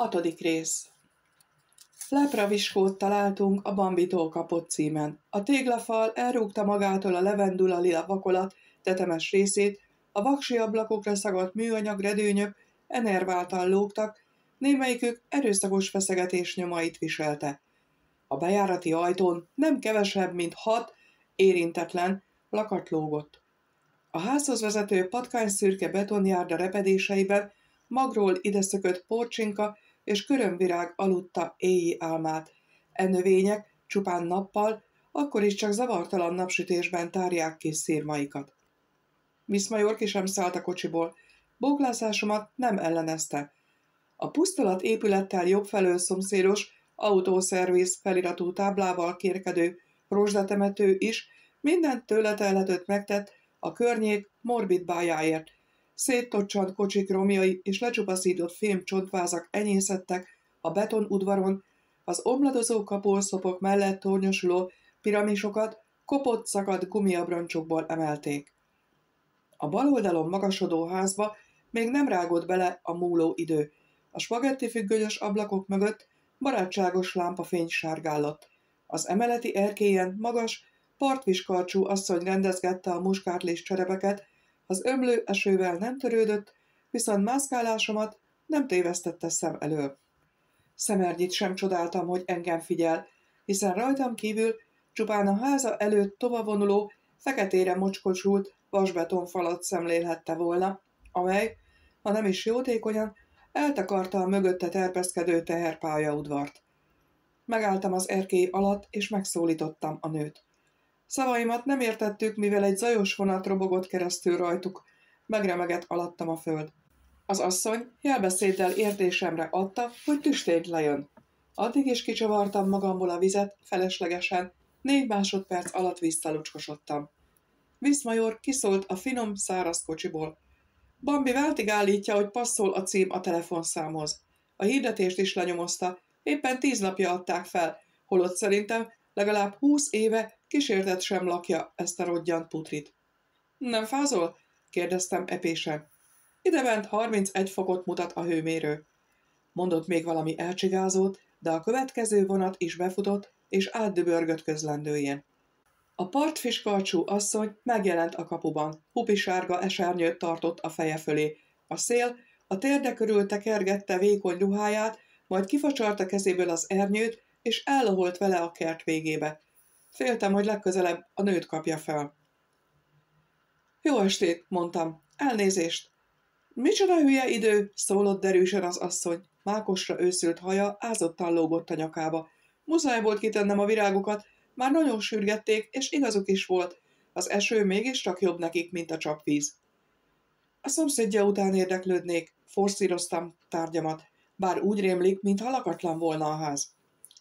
Hatodik rész Lepra viskót találtunk a Bambitól kapott címen. A téglafal elrúgta magától a levendula lila vakolat tetemes részét, a vaksi ablakokra szagadt műanyag redőnyök enerváltan lógtak, némelyikük erőszakos feszegetés nyomait viselte. A bejárati ajtón nem kevesebb, mint hat érintetlen lakat lógott. A házhoz vezető patkányszürke betonjárda repedéseiben magról ideszökött porcsinka és körömvirág aludta éji álmát. E növények csupán nappal, akkor is csak zavartalan napsütésben tárják ki szírmaikat. Miss Major ki sem szállt a kocsiból. Bóklászásomat nem ellenezte. A pusztulat épülettel jobb felől szomszédos, autószerviz feliratú táblával kérkedő rozsdatemető is mindent tőle telhetőt megtett a környék morbid bájáért, széttocsant kocsik romjai és lecsupaszított fém csontvázak enyészettek a beton udvaron, az omladozó kapolszopok mellett tornyosuló piramisokat kopott szakadt gumiabroncsokból emelték. A bal oldalon magasodó házba még nem rágott bele a múló idő. A spagetti függönyös ablakok mögött barátságos lámpafény sárgállott. Az emeleti erkélyen magas, partviskarcsú asszony rendezgette a muskátlis cserepeket, az ömlő esővel nem törődött, viszont mászkálásomat nem tévesztette szem elől. Szemernyit sem csodáltam, hogy engem figyel, hiszen rajtam kívül csupán a háza előtt tovavonuló, feketére mocskosult vasbetonfalat szemlélhette volna, amely, ha nem is jótékonyan, eltakarta a mögötte terpeszkedő teherpályaudvart. Megálltam az erkély alatt, és megszólítottam a nőt. Szavaimat nem értettük, mivel egy zajos vonat robogott keresztül rajtuk. Megremegett alattam a föld. Az asszony jelbeszéddel értésemre adta, hogy tüstént lejön. Addig is kicsavartam magamból a vizet, feleslegesen, négy másodperc alatt visszalucskosodtam. Viszmajor kiszólt a finom, száraz kocsiból. Bambi váltig állítja, hogy passzol a cím a telefonszámhoz. A hirdetést is lenyomozta, éppen tíz napja adták fel, holott szerintem legalább húsz éve kísértet sem lakja ezt a rodgyant putrit. Nem fázol? kérdeztem epésen. Idebent 31 fokot mutat a hőmérő. Mondott még valami elcsigázót, de a következő vonat is befutott, és átdöbörgött közlendőjén. A partfiskarcsú asszony megjelent a kapuban, hupisárga esernyőt tartott a feje fölé. A szél a térde körül tekergette vékony ruháját, majd kifacsarta kezéből az ernyőt, és elloholt vele a kert végébe. Féltem, hogy legközelebb a nőt kapja fel. Jó estét, mondtam. Elnézést. Micsoda hülye idő, szólott derűsen az asszony. Mákosra őszült haja ázottan lógott a nyakába. Muszáj volt kitennem a virágokat, már nagyon sürgették, és igazuk is volt. Az eső mégiscsak jobb nekik, mint a csapvíz. A szomszédja után érdeklődnék, forszíroztam tárgyamat, bár úgy rémlik, mintha lakatlan volna a ház.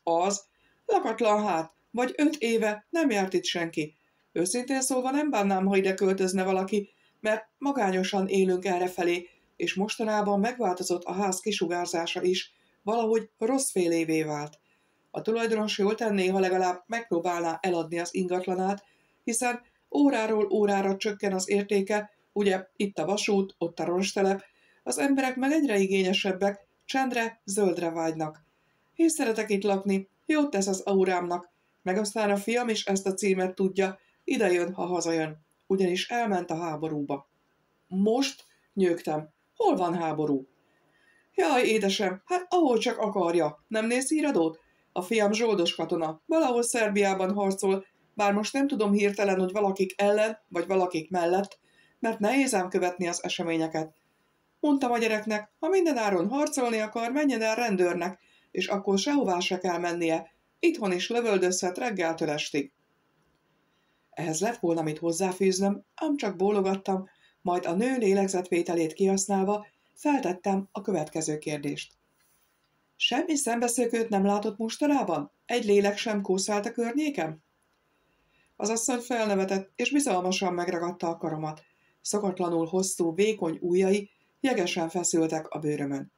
Az, lakatlan hát, vagy öt éve nem járt itt senki. Őszintén szólva nem bánnám, ha ide költözne valaki, mert magányosan élünk errefelé, és mostanában megváltozott a ház kisugárzása is, valahogy rossz fél évé vált. A tulajdonos jól tenné, ha legalább megpróbálná eladni az ingatlanát, hiszen óráról órára csökken az értéke, ugye itt a vasút, ott a ronstelep, az emberek meg egyre igényesebbek, csendre, zöldre vágynak. Én szeretek itt lakni, jót tesz az aurámnak, meg aztán a fiam is ezt a címet tudja, ide jön, ha hazajön, ugyanis elment a háborúba. Most? Nyögtem. Hol van háború? Jaj, édesem, hát ahol csak akarja. Nem néz híradót? A fiam zsoldos katona, valahol Szerbiában harcol, bár most nem tudom hirtelen, hogy valakik ellen, vagy valakik mellett, mert nehéz ám követni az eseményeket. Mondtam a gyereknek, ha mindenáron harcolni akar, menjen el rendőrnek, és akkor sehová se kell mennie, Itthon is lövöldözhet reggeltől estig. Ehhez lett volna mit hozzáfűznöm, ám csak bólogattam, majd a nő lélegzetvételét kihasználva feltettem a következő kérdést. Semmi szembeszökőt nem látott mustorában? Egy lélek sem kószált a környékem? Az asszony felnevetett, és bizalmasan megragadta a karomat. Szokatlanul hosszú, vékony ujjai jegesen feszültek a bőrömön.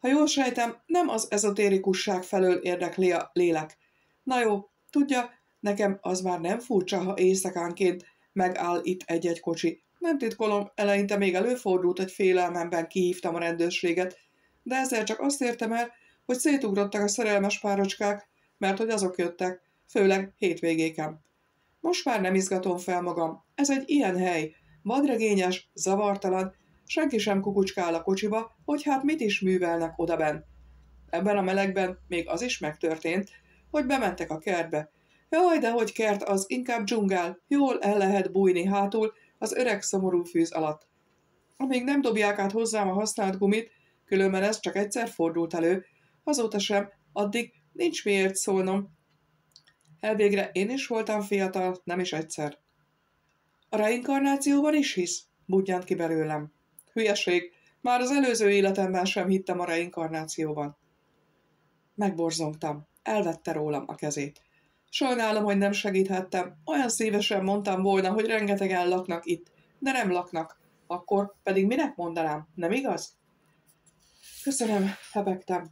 Ha jól sejtem, nem az ezotérikusság felől érdekli a lélek. Na jó, tudja, nekem az már nem furcsa, ha éjszakánként megáll itt egy-egy kocsi. Nem titkolom, eleinte még előfordult, hogy félelmemben kihívtam a rendőrséget, de ezzel csak azt értem el, hogy szétugrottak a szerelmes párocskák, mert hogy azok jöttek, főleg hétvégéken. Most már nem izgatom fel magam. Ez egy ilyen hely, vadregényes, zavartalan, senki sem kukucskál a kocsiba, hogy hát mit is művelnek odaben. Ebben a melegben még az is megtörtént, hogy bementek a kertbe. Jaj, de hogy kert az, inkább dzsungál, jól el lehet bújni hátul az öreg szomorú fűz alatt. Amíg nem dobják át hozzám a használt gumit, különben ez csak egyszer fordult elő, azóta sem, addig nincs miért szólnom. Elvégre én is voltam fiatal, nem is egyszer. A reinkarnációban is hisz? Budjant ki belőlem. Hülyeség, már az előző életemben sem hittem a reinkarnációban. Megborzongtam. Elvette rólam a kezét. Sajnálom, hogy nem segíthettem. Olyan szívesen mondtam volna, hogy rengetegen laknak itt, de nem laknak. Akkor pedig minek mondanám, nem igaz? Köszönöm, hebegtem.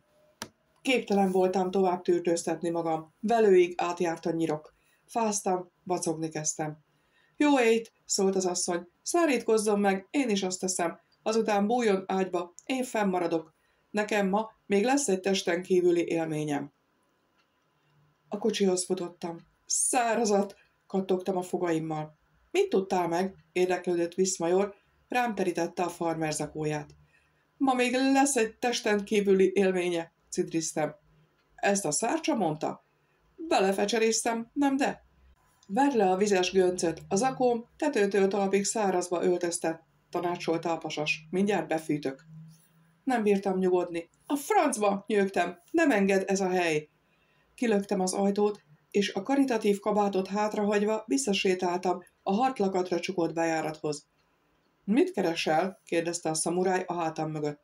Képtelen voltam tovább tűrtőztetni magam. Velőig átjárt a nyirok. Fáztam, vacogni kezdtem. Jó ét, szólt az asszony. Szárítkozzon meg, én is azt teszem. Azután bújjon ágyba, én fennmaradok. Nekem ma még lesz egy testen kívüli élményem. A kocsihoz futottam. Szárazat, kattogtam a fogaimmal. Mit tudtál meg? érdeklődött Viszmajor, rám terítette a farmer zakóját. Ma még lesz egy testen kívüli élménye, cidriztem. Ezt a szárcsa mondta? Belefecseréztem, nem de? Vedd le a vizes göncöt, az akóm tetőtől talpig szárazba öltöztet, tanácsolta a pasas. Mindjárt befűtök. Nem bírtam nyugodni. A francba, nyögtem, nem enged ez a hely. Kilöktem az ajtót, és a karitatív kabátot hátrahagyva visszasétáltam a hartlakatra csukott bejárathoz. Mit keresel? kérdezte a szamuráj a hátam mögött.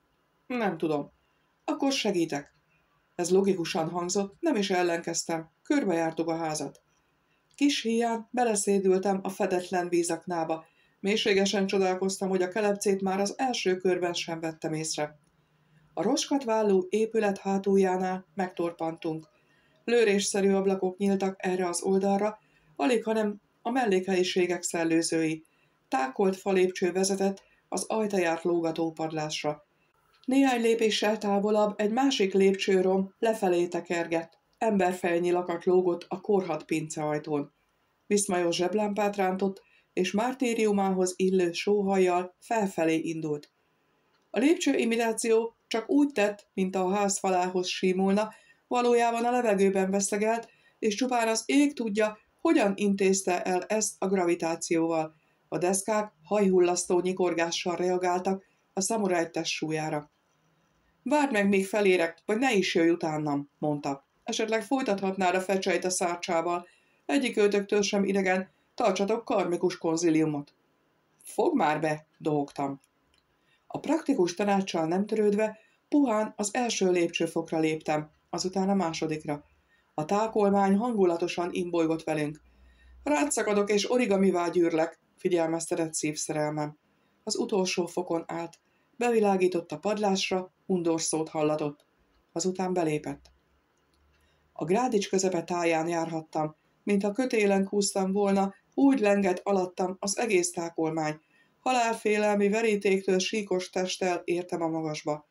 Nem tudom. Akkor segítek. Ez logikusan hangzott, nem is ellenkeztem. Körbejártuk a házat. Kis híján beleszédültem a fedetlen vízaknába. Mélységesen csodálkoztam, hogy a kelepcét már az első körben sem vettem észre. A roskatválló épület hátuljánál megtorpantunk. Lőrésszerű ablakok nyíltak erre az oldalra, alig hanem a mellékhelyiségek szellőzői. Tákolt falépcső vezetett az ajtajárt lógató padlásra. Néhány lépéssel távolabb egy másik lépcsőrom lefelé tekergett. Emberfejnyi lakat lógott a korhat ajtón. Viszmajos zseblámpát rántott, és mártériumához illő sóhajjal felfelé indult. A lépcső imitáció csak úgy tett, mint a ház falához símulna, valójában a levegőben veszegelt, és csupán az ég tudja, hogyan intézte el ezt a gravitációval. A deszkák hajhullasztó nyikorgással reagáltak a szamuráj súlyára. Várd meg, még felérek, vagy ne is jöjj utánam, mondta. Esetleg folytathatnád a fecseit a szárcsával. Egyik őtöktől sem idegen, tartsatok karmikus konziliumot. Fog már be, dohogtam. A praktikus tanácssal nem törődve, puhán az első lépcsőfokra léptem, azután a másodikra. A tákolmány hangulatosan imbolygott velünk. Rátszakadok és origamivá gyűrlek, figyelmeztetett szívszerelmem. Az utolsó fokon állt, bevilágított a padlásra, undor szót hallatott. Azután belépett. A grádics közepe táján járhattam, mintha kötélen húztam volna, úgy lengett alattam az egész tákolmány. Halálfélelmi verítéktől síkos testtel értem a magasba.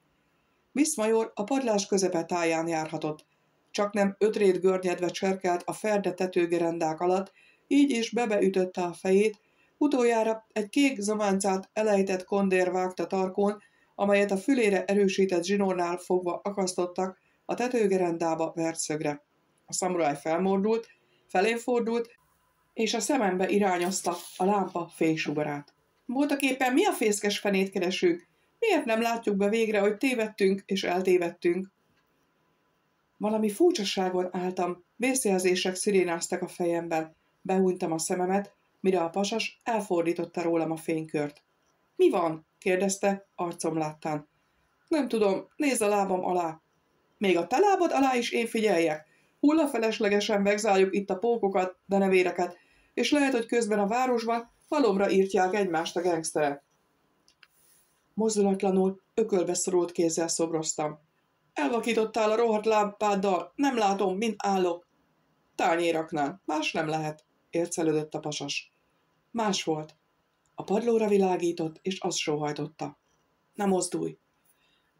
Viszmajor a padlás közepe táján járhatott. Csak nem ötrét görnyedve cserkelt a ferde tetőgerendák alatt, így is bebeütötte a fejét, utoljára egy kék zománcát elejtett kondér vágta tarkon, amelyet a fülére erősített zsinórnál fogva akasztottak a tetőgerendába vert szögre. A szamuráj felmordult, felén fordult, és a szemembe irányozta a lámpa fénysugarát. Voltak éppen mi a fészkes fenét keresünk? Miért nem látjuk be végre, hogy tévedtünk és eltévedtünk? Valami furcsaságon álltam, vészjelzések szirénáztak a fejemben. Behúnytam a szememet, mire a pasas elfordította rólam a fénykört. Mi van? kérdezte, arcom láttán. Nem tudom, nézz a lábam alá. Még a te lábad alá is én figyeljek. Hullafeleslegesen vegzáljuk itt a pókokat, de nevéreket, és lehet, hogy közben a városban halomra írtják egymást a gengszterek. Mozdulatlanul, ökölbe szorult kézzel szobroztam. Elvakítottál a rohadt lábpáddal, nem látom, mint állok. Tányéraknál, más nem lehet, ércelődött a pasas. Más volt. A padlóra világított, és azt sóhajtotta. Nem mozdulj.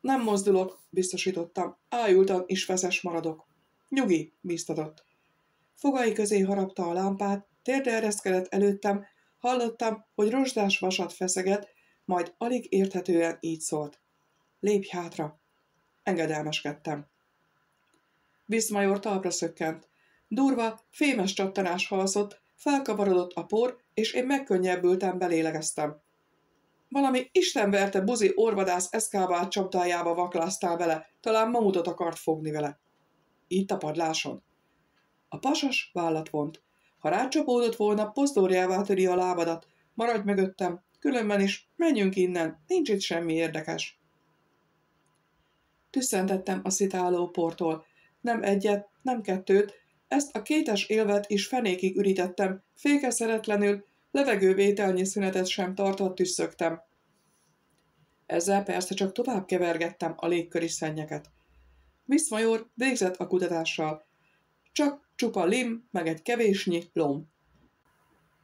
Nem mozdulok, biztosítottam. Ájultan is feszes maradok. Nyugi, biztatott. Fogai közé harapta a lámpát, térdre ereszkedett előttem, hallottam, hogy rozsdás vasat feszeget, majd alig érthetően így szólt. Lépj hátra! Engedelmeskedtem. Viszmajor talpra szökkent. Durva, fémes csattanás halszott, felkavarodott a por, és én megkönnyebbültem, belélegeztem. Valami istenverte buzi orvadász eszkábát csapdájába vakláztál vele, talán mamutot akart fogni vele. Itt a padláson. A pasas vállat vont. Ha rácsapódott volna, pozdorjává töri a lábadat. Maradj mögöttem, különben is menjünk innen, nincs itt semmi érdekes. Tüsszentettem a szitáló portól. Nem egyet, nem kettőt, ezt a kétes élvet is fenékig ürítettem, fékeszeretlenül, levegővételnyi szünetet sem tartott tüsszögtem. Ezzel persze csak tovább kevergettem a légköri szennyeket. Viszmajor végzett a kutatással. Csak csupa lim, meg egy kevésnyi lom.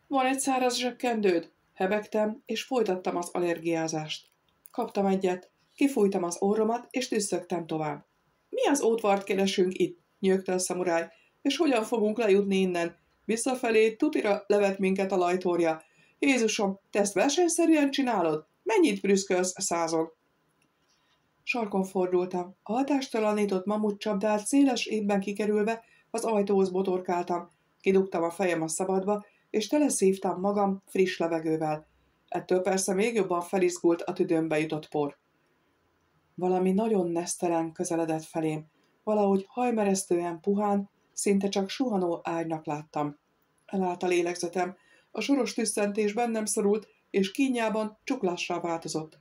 Van egy száraz zsekkendőd? Hebegtem, és folytattam az allergiázást. Kaptam egyet, kifújtam az orromat, és tüsszögtem tovább. Mi az ótvart keresünk itt? nyögte a szamuráj. És hogyan fogunk lejutni innen? Visszafelé tutira levet minket a lajtórja. Jézusom, te ezt versenyszerűen csinálod? Mennyit brüszkölsz százon? Sarkon fordultam. A hatástalanított mamut csapdát széles évben kikerülve az ajtóhoz botorkáltam. Kidugtam a fejem a szabadba, és teleszívtam magam friss levegővel. Ettől persze még jobban felizgult a tüdőmbe jutott por. Valami nagyon nesztelen közeledett felém, valahogy hajmeresztően puhán, szinte csak suhanó ágynak láttam. Elállt a lélegzetem, a soros tüsszentés bennem szorult, és kínjában csuklássá változott.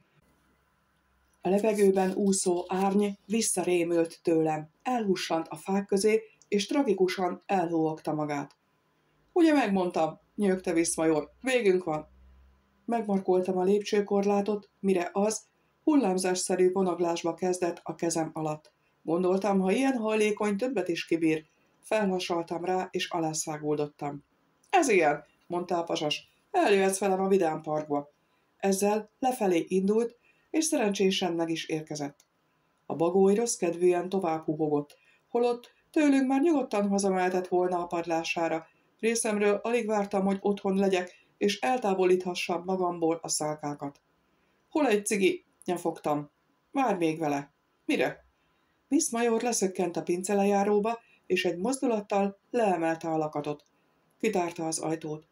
A levegőben úszó árny visszarémült tőlem, elhussant a fák közé, és tragikusan elhóogta magát. Ugye megmondtam, nyögte Viszmajor, végünk van. Megmarkoltam a lépcsőkorlátot, mire az hullámzásszerű vonaglásba kezdett a kezem alatt. Gondoltam, ha ilyen hajlékony többet is kibír. Felhasaltam rá, és alászáguldottam. Ez ilyen, mondta a pasas. Eljöhetsz velem a Vidám Parkba. Ezzel lefelé indult, és szerencsésen meg is érkezett. A bagói rossz kedvűen tovább húgott, holott tőlünk már nyugodtan hazamehetett volna a padlására. Részemről alig vártam, hogy otthon legyek, és eltávolíthassam magamból a szálkákat. Hol egy cigi? Nyafogtam. Várj még vele. Mire? Miss Major leszökkent a pincelejáróba, és egy mozdulattal leemelte a lakatot. Kitárta az ajtót.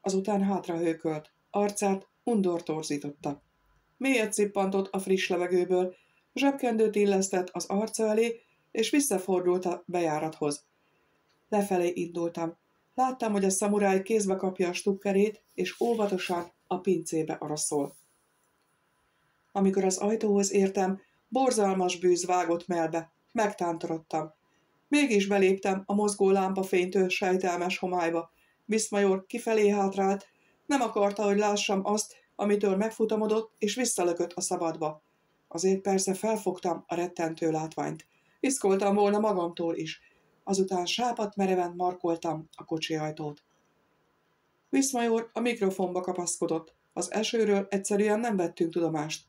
Azután hátra hőkölt. Arcát undor torzította. Mélyet cippantott a friss levegőből, zsebkendőt illesztett az arca elé, és visszafordult a bejárathoz. Lefelé indultam. Láttam, hogy a szamuráj kézbe kapja a stukkerét, és óvatosan a pincébe araszol. Amikor az ajtóhoz értem, borzalmas bűz vágott melbe. Megtántorodtam. Mégis beléptem a mozgó lámpafénytől sejtelmes homályba. Viszmajor kifelé hátrált, nem akarta, hogy lássam azt, amitől megfutamodott, és visszalökött a szabadba. Azért persze felfogtam a rettentő látványt. Iszkoltam volna magamtól is. Azután sápat mereven markoltam a kocsi ajtót. Viszmajor a mikrofonba kapaszkodott. Az esőről egyszerűen nem vettünk tudomást.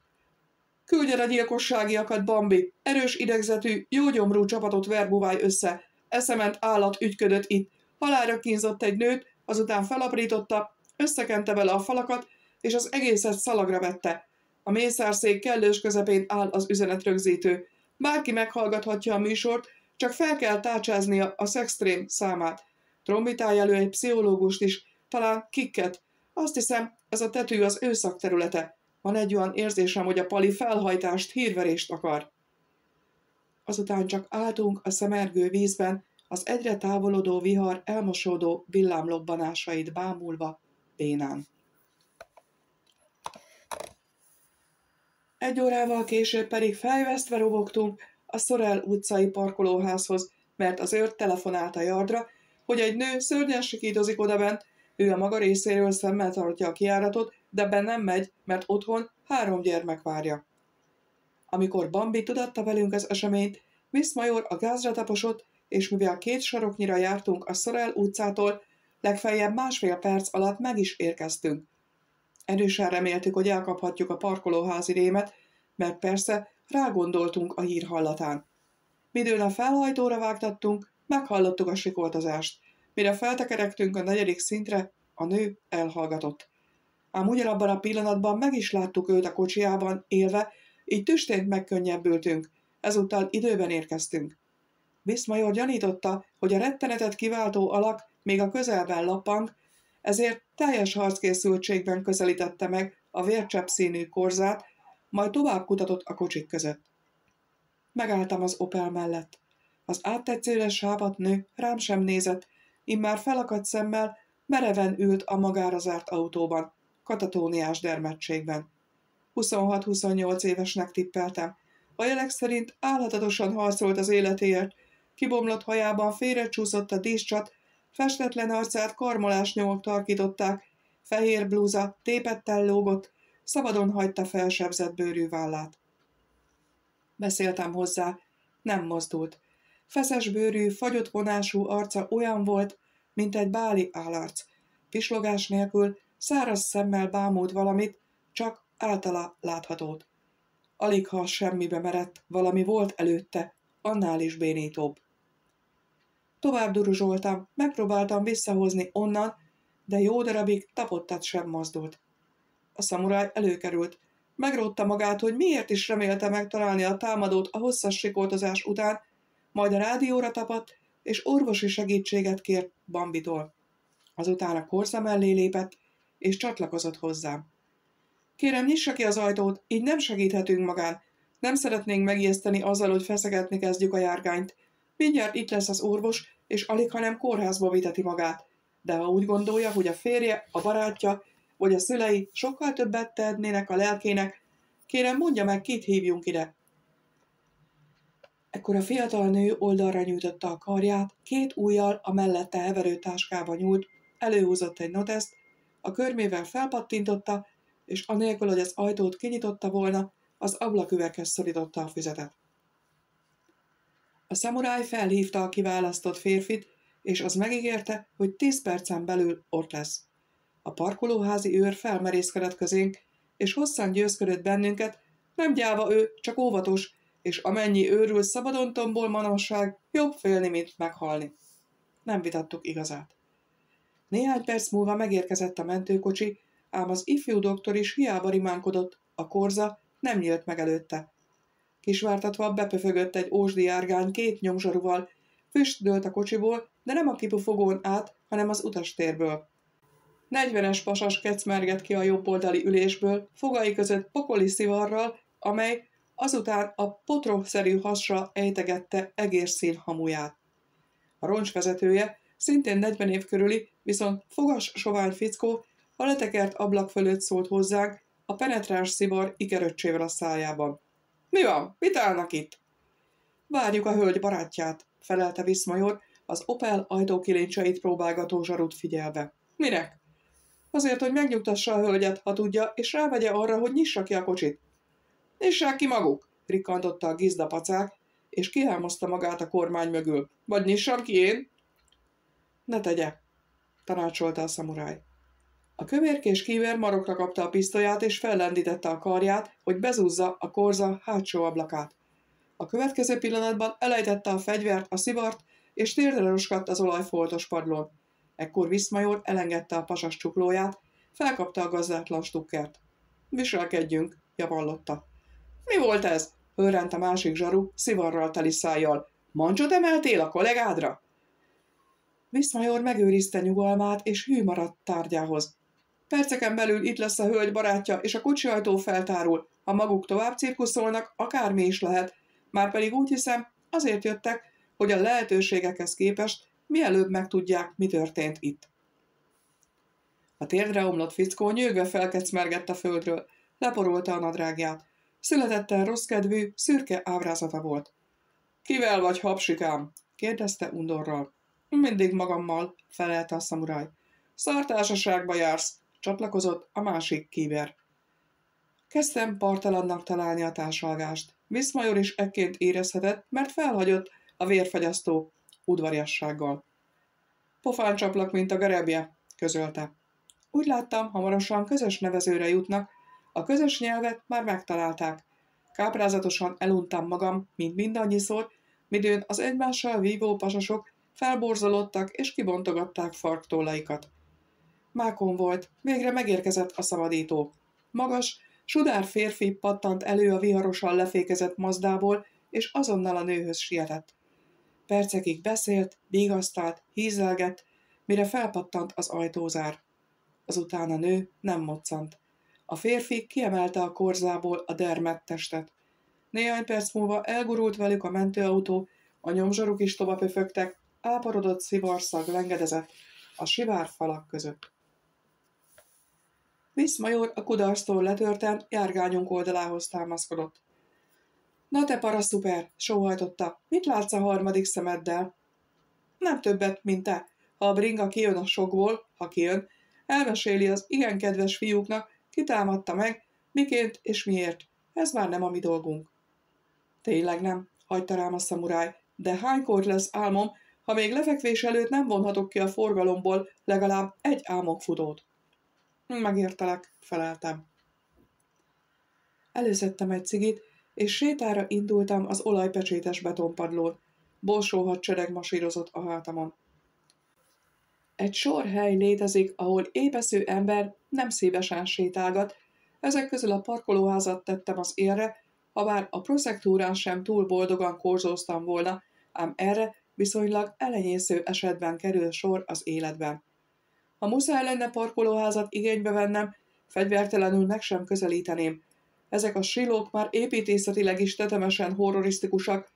Küldjen a gyilkosságiakat, Bambi! Erős idegzetű, jó gyomrú csapatot verbuválj össze. Eszement állat ügyködött itt. Halára kínzott egy nőt, azután felaprította, összekente vele a falakat, és az egészet szalagra vette. A mészárszék kellős közepén áll az üzenetrögzítő. Bárki meghallgathatja a műsort, csak fel kell tárcsáznia a szextrém számát. Trombitálj elő egy pszichológust is, talán kikket. Azt hiszem, ez a tetű az ő szakterülete. Van egy olyan érzésem, hogy a pali felhajtást, hírverést akar. Azután csak álltunk a szemergő vízben, az egyre távolodó vihar elmosódó villámlobbanásait bámulva, bénán. Egy órával később pedig fejvesztve robogtunk a Szorel utcai parkolóházhoz, mert az őrt telefonált a yardra, hogy egy nő szörnyen sikítozik odabent, ő a maga részéről szemmel tartja a kiáratot, de ben nem megy, mert otthon három gyermek várja. Amikor Bambi tudatta velünk az eseményt, Miss Major a gázra taposott, és mivel két saroknyira jártunk a Szorel utcától, legfeljebb másfél perc alatt meg is érkeztünk. Erősen reméltük, hogy elkaphatjuk a parkolóházi rémet, mert persze rágondoltunk a hír hallatán. Midőn a felhajtóra vágtattunk, meghallottuk a sikoltozást. Mire feltekerektünk a negyedik szintre, a nő elhallgatott. Ám ugyanabban a pillanatban meg is láttuk őt a kocsiában, élve, így tüstént megkönnyebbültünk. Ezúttal időben érkeztünk. Viszmajor gyanította, hogy a rettenetet kiváltó alak még a közelben lappang, ezért teljes harckészültségben közelítette meg a vércsepp színű korzát, majd tovább kutatott a kocsik között. Megálltam az Opel mellett. Az áttetszőre sápat nő rám sem nézett, immár felakadt szemmel, mereven ült a magára zárt autóban, katatóniás dermedtségben. 26-28 évesnek tippeltem. A jelek szerint állatatosan harcolt az életéért, kibomlott hajában félrecsúszott a díszcsat, festetlen arcát karmolás nyomok tarkították, fehér blúza tépettel lógott, szabadon hagyta felsebzett bőrű vállát. Beszéltem hozzá, nem mozdult. Feszes bőrű, fagyott vonású arca olyan volt, mint egy báli állarc. Pislogás nélkül, száraz szemmel bámult valamit, csak általa láthatót. Alig ha semmibe merett, valami volt előtte, annál is bénítóbb. Tovább duruzsoltam, megpróbáltam visszahozni onnan, de jó darabig tapottat sem mozdult. A szamuráj előkerült. Megrótta magát, hogy miért is remélte megtalálni a támadót a hosszas sikoltozás után, majd a rádióra tapadt, és orvosi segítséget kért Bambitól. Azután a korza mellé lépett, és csatlakozott hozzám. Kérem, nyissa ki az ajtót, így nem segíthetünk magán. Nem szeretnénk megijeszteni azzal, hogy feszegetni kezdjük a járgányt. Mindjárt itt lesz az orvos, és alig, hanem kórházba viteti magát. De ha úgy gondolja, hogy a férje, a barátja, vagy a szülei sokkal többet tehetnének a lelkének, kérem mondja meg, kit hívjunk ide. Ekkor a fiatal nő oldalra nyújtotta a karját, két ujjal a mellette heverő táskába nyúlt, előhúzott egy noteszt, a körmével felpattintotta, és anélkül, hogy az ajtót kinyitotta volna, az ablaküveghez szorította a füzetet. A szamuráj felhívta a kiválasztott férfit, és az megígérte, hogy tíz percen belül ott lesz. A parkolóházi őr felmerészkedett közénk, és hosszan győzködött bennünket, nem gyáva ő, csak óvatos, és amennyi őrül szabadon tombol manasság, jobb félni, mint meghalni. Nem vitattuk igazát. Néhány perc múlva megérkezett a mentőkocsi, ám az ifjú doktor is hiába rimánkodott, a korza nem nyílt meg előtte. Kisvártatva bepöfögött egy ósdi árgány két nyomzsaruval, füst dőlt a kocsiból, de nem a kipufogón át, hanem az utastérből. Negyvenes pasas kecmergett ki a jobboldali ülésből, fogai között pokoli szivarral, amely azután a potrohszerű hasra ejtegette egérszín hamuját. A roncs vezetője, szintén 40 év körüli, viszont fogas sovány fickó, a letekert ablak fölött szólt hozzánk, a penetráns szivar ikeröccsével a szájában. Mi van? Mit állnak itt? Várjuk a hölgy barátját, felelte Viszmajor, az Opel ajtókilincseit próbálgató zsarut figyelve. Minek? Azért, hogy megnyugtassa a hölgyet, ha tudja, és rávegye arra, hogy nyissa ki a kocsit. Nyissák ki maguk, rikkantotta a gizdapacák, és kihámozta magát a kormány mögül. Vagy nyissam ki én? Ne tegye, tanácsolta a szamuráj. A kövérkés kíver marokra kapta a pisztolyát, és fellendítette a karját, hogy bezúzza a korza hátsó ablakát. A következő pillanatban elejtette a fegyvert, a szivart, és térdre roskadt az olajfoltos padlón. Ekkor Viszmajor elengedte a pasas csuklóját, felkapta a gazdátlan stukkert. Viselkedjünk, javallotta. Mi volt ez? Hőrent a másik zsaru, szivarral teli szájjal. Mancsot emeltél a kollégádra? Viszmajor megőrizte nyugalmát, és hű maradt tárgyához. Perceken belül itt lesz a hölgy barátja, és a kocsi ajtó feltárul. Ha maguk tovább cirkuszolnak, akármi is lehet. Márpedig úgy hiszem, azért jöttek, hogy a lehetőségekhez képest mielőbb megtudják, mi történt itt. A térdre omlott fickó nyögve felkecmergett a földről, leporolta a nadrágját. Születettel rossz kedvű, szürke ábrázata volt. Kivel vagy, hapsikám? kérdezte undorral. Mindig magammal, felelte a szamuráj. Szartársaságba jársz, csatlakozott a másik kíver. Kezdtem partalannak találni a társalgást. Viszmajor is ekként érezhetett, mert felhagyott a vérfagyasztó udvariassággal. Pofán csaplak, mint a gerebje, közölte. Úgy láttam, hamarosan közös nevezőre jutnak, a közös nyelvet már megtalálták. Káprázatosan eluntam magam, mint mindannyiszor, midőn az egymással vívó pasasok felborzolódtak és kibontogatták farktollaikat. Mákon volt, végre megérkezett a szabadító. Magas, sudár férfi pattant elő a viharosan lefékezett mazdából, és azonnal a nőhöz sietett. Percekig beszélt, bígasztált, hízelgett, mire felpattant az ajtózár. Azután a nő nem moccant. A férfi kiemelte a korzából a dermet testet. Néhány perc múlva elgurult velük a mentőautó, a nyomzsaruk is tovább pöfögtek, áporodott szivarszag lengedezett a sivár falak között. Viszmajor a kudarctól letörten járgányunk oldalához támaszkodott. Na te paraszuper, sóhajtotta, mit látsz a harmadik szemeddel? Nem többet, mint te. Ha a bringa kijön a sokból, ha kijön, elmeséli az igen kedves fiúknak, kitámadta meg, miként és miért. Ez már nem a mi dolgunk. Tényleg nem, hagyta rám a szamuráj, de hánykor lesz álmom, ha még lefekvés előtt nem vonhatok ki a forgalomból legalább egy álmokfutót. Megértelek, feleltem. Előszedtem egy cigit, és sétára indultam az olajpecsétes betonpadlón. Borsó hadsereg masírozott a hátamon. Egy sor hely létezik, ahol épesző ember nem szívesen sétálgat, ezek közül a parkolóházat tettem az élre, ha bár a proszektúrán sem túl boldogan korzóztam volna, ám erre viszonylag elenyésző esetben kerül sor az életben. Ha muszáj lenne parkolóházat igénybe vennem, fegyvertelenül meg sem közelíteném. Ezek a silók már építészetileg is tetemesen horrorisztikusak.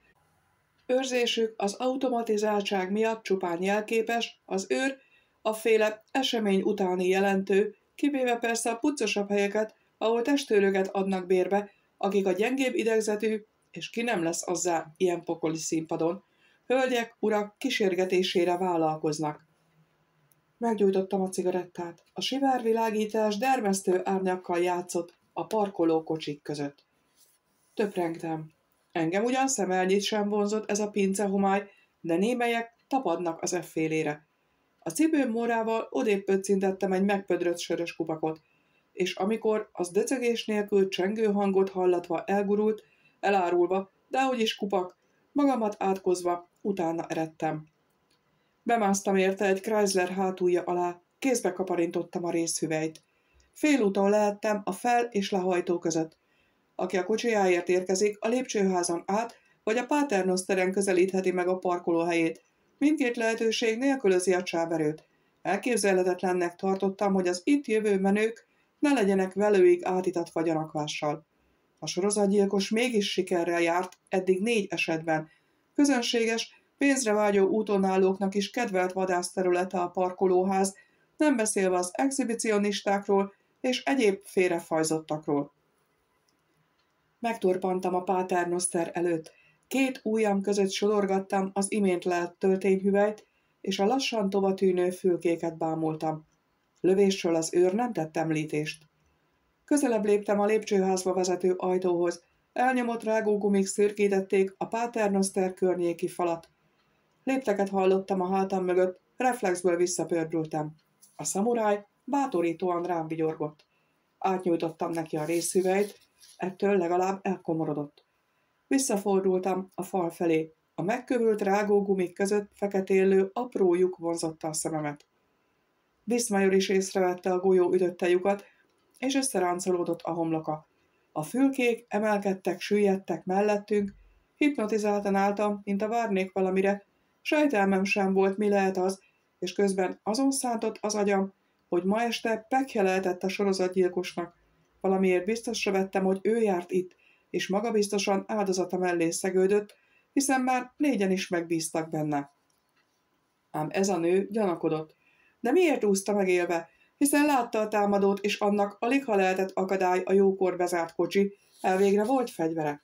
Őrzésük az automatizáltság miatt csupán jelképes, az őr a féle esemény utáni jelentő, kivéve persze a puccosabb helyeket, ahol testőröket adnak bérbe, akik a gyengébb idegzetű, és ki nem lesz azzá ilyen pokoli színpadon, hölgyek, urak kísérgetésére vállalkoznak. Meggyújtottam a cigarettát. A sivárvilágítás dermesztő árnyakkal játszott a parkoló kocsik között. Töprengtem. Engem ugyan szemelnyit sem vonzott ez a pince homály, de némelyek tapadnak az effélére. A cipőm morával odébb pöccintettem egy megpödrött sörös kupakot, és amikor az decegés nélkül csengő hangot hallatva elgurult, elárulva, de is kupak, magamat átkozva, utána eredtem. Bemásztam érte egy Chrysler hátulja alá, kézbe kaparintottam a részhüvelyt. Félúton lehettem a fel- és lehajtó között. Aki a kocsijáért érkezik, a lépcsőházon át, vagy a Paternoszteren közelítheti meg a parkolóhelyét. Mindkét lehetőség nélkülözi a csáberőt. Elképzelhetetlennek tartottam, hogy az itt jövő menők ne legyenek velőig átítatva gyanakvással. A sorozatgyilkos mégis sikerrel járt, eddig négy esetben. Közönséges, pénzre vágyó útonállóknak is kedvelt vadászterülete a parkolóház, nem beszélve az exhibicionistákról és egyéb félrefajzottakról. Megtorpantam a páternoszter előtt, két ujjam között sodorgattam az imént lelt töltényhüvelyt, és a lassan tovatűnő fülkéket bámultam. Lövésről az őr nem tett említést. Közelebb léptem a lépcsőházba vezető ajtóhoz, elnyomott rágógumik szürkítették a Paternoster környéki falat. Lépteket hallottam a hátam mögött, reflexből visszapördültem. A szamuráj bátorítóan rám vigyorgott. Átnyújtottam neki a részüveit, ettől legalább elkomorodott. Visszafordultam a fal felé. A megkövült rágógumik között feketélő apró lyuk vonzotta a szememet. Viszmajor is észrevette a golyó ütötte lyukat, és összeráncolódott a homloka. A fülkék emelkedtek, süllyedtek mellettünk, hipnotizáltan álltam, mint a várnék valamire, sejtelmem sem volt, mi lehet az, és közben azon szántott az agyam, hogy ma este pekje lehetett a sorozatgyilkosnak. Valamiért biztosra vettem, hogy ő járt itt, és magabiztosan áldozata mellé szegődött, hiszen már négyen is megbíztak benne. Ám ez a nő gyanakodott. De miért úszta meg élve? Hiszen látta a támadót, és annak alig ha lehetett akadály a jókor bezárt kocsi, elvégre volt fegyvere.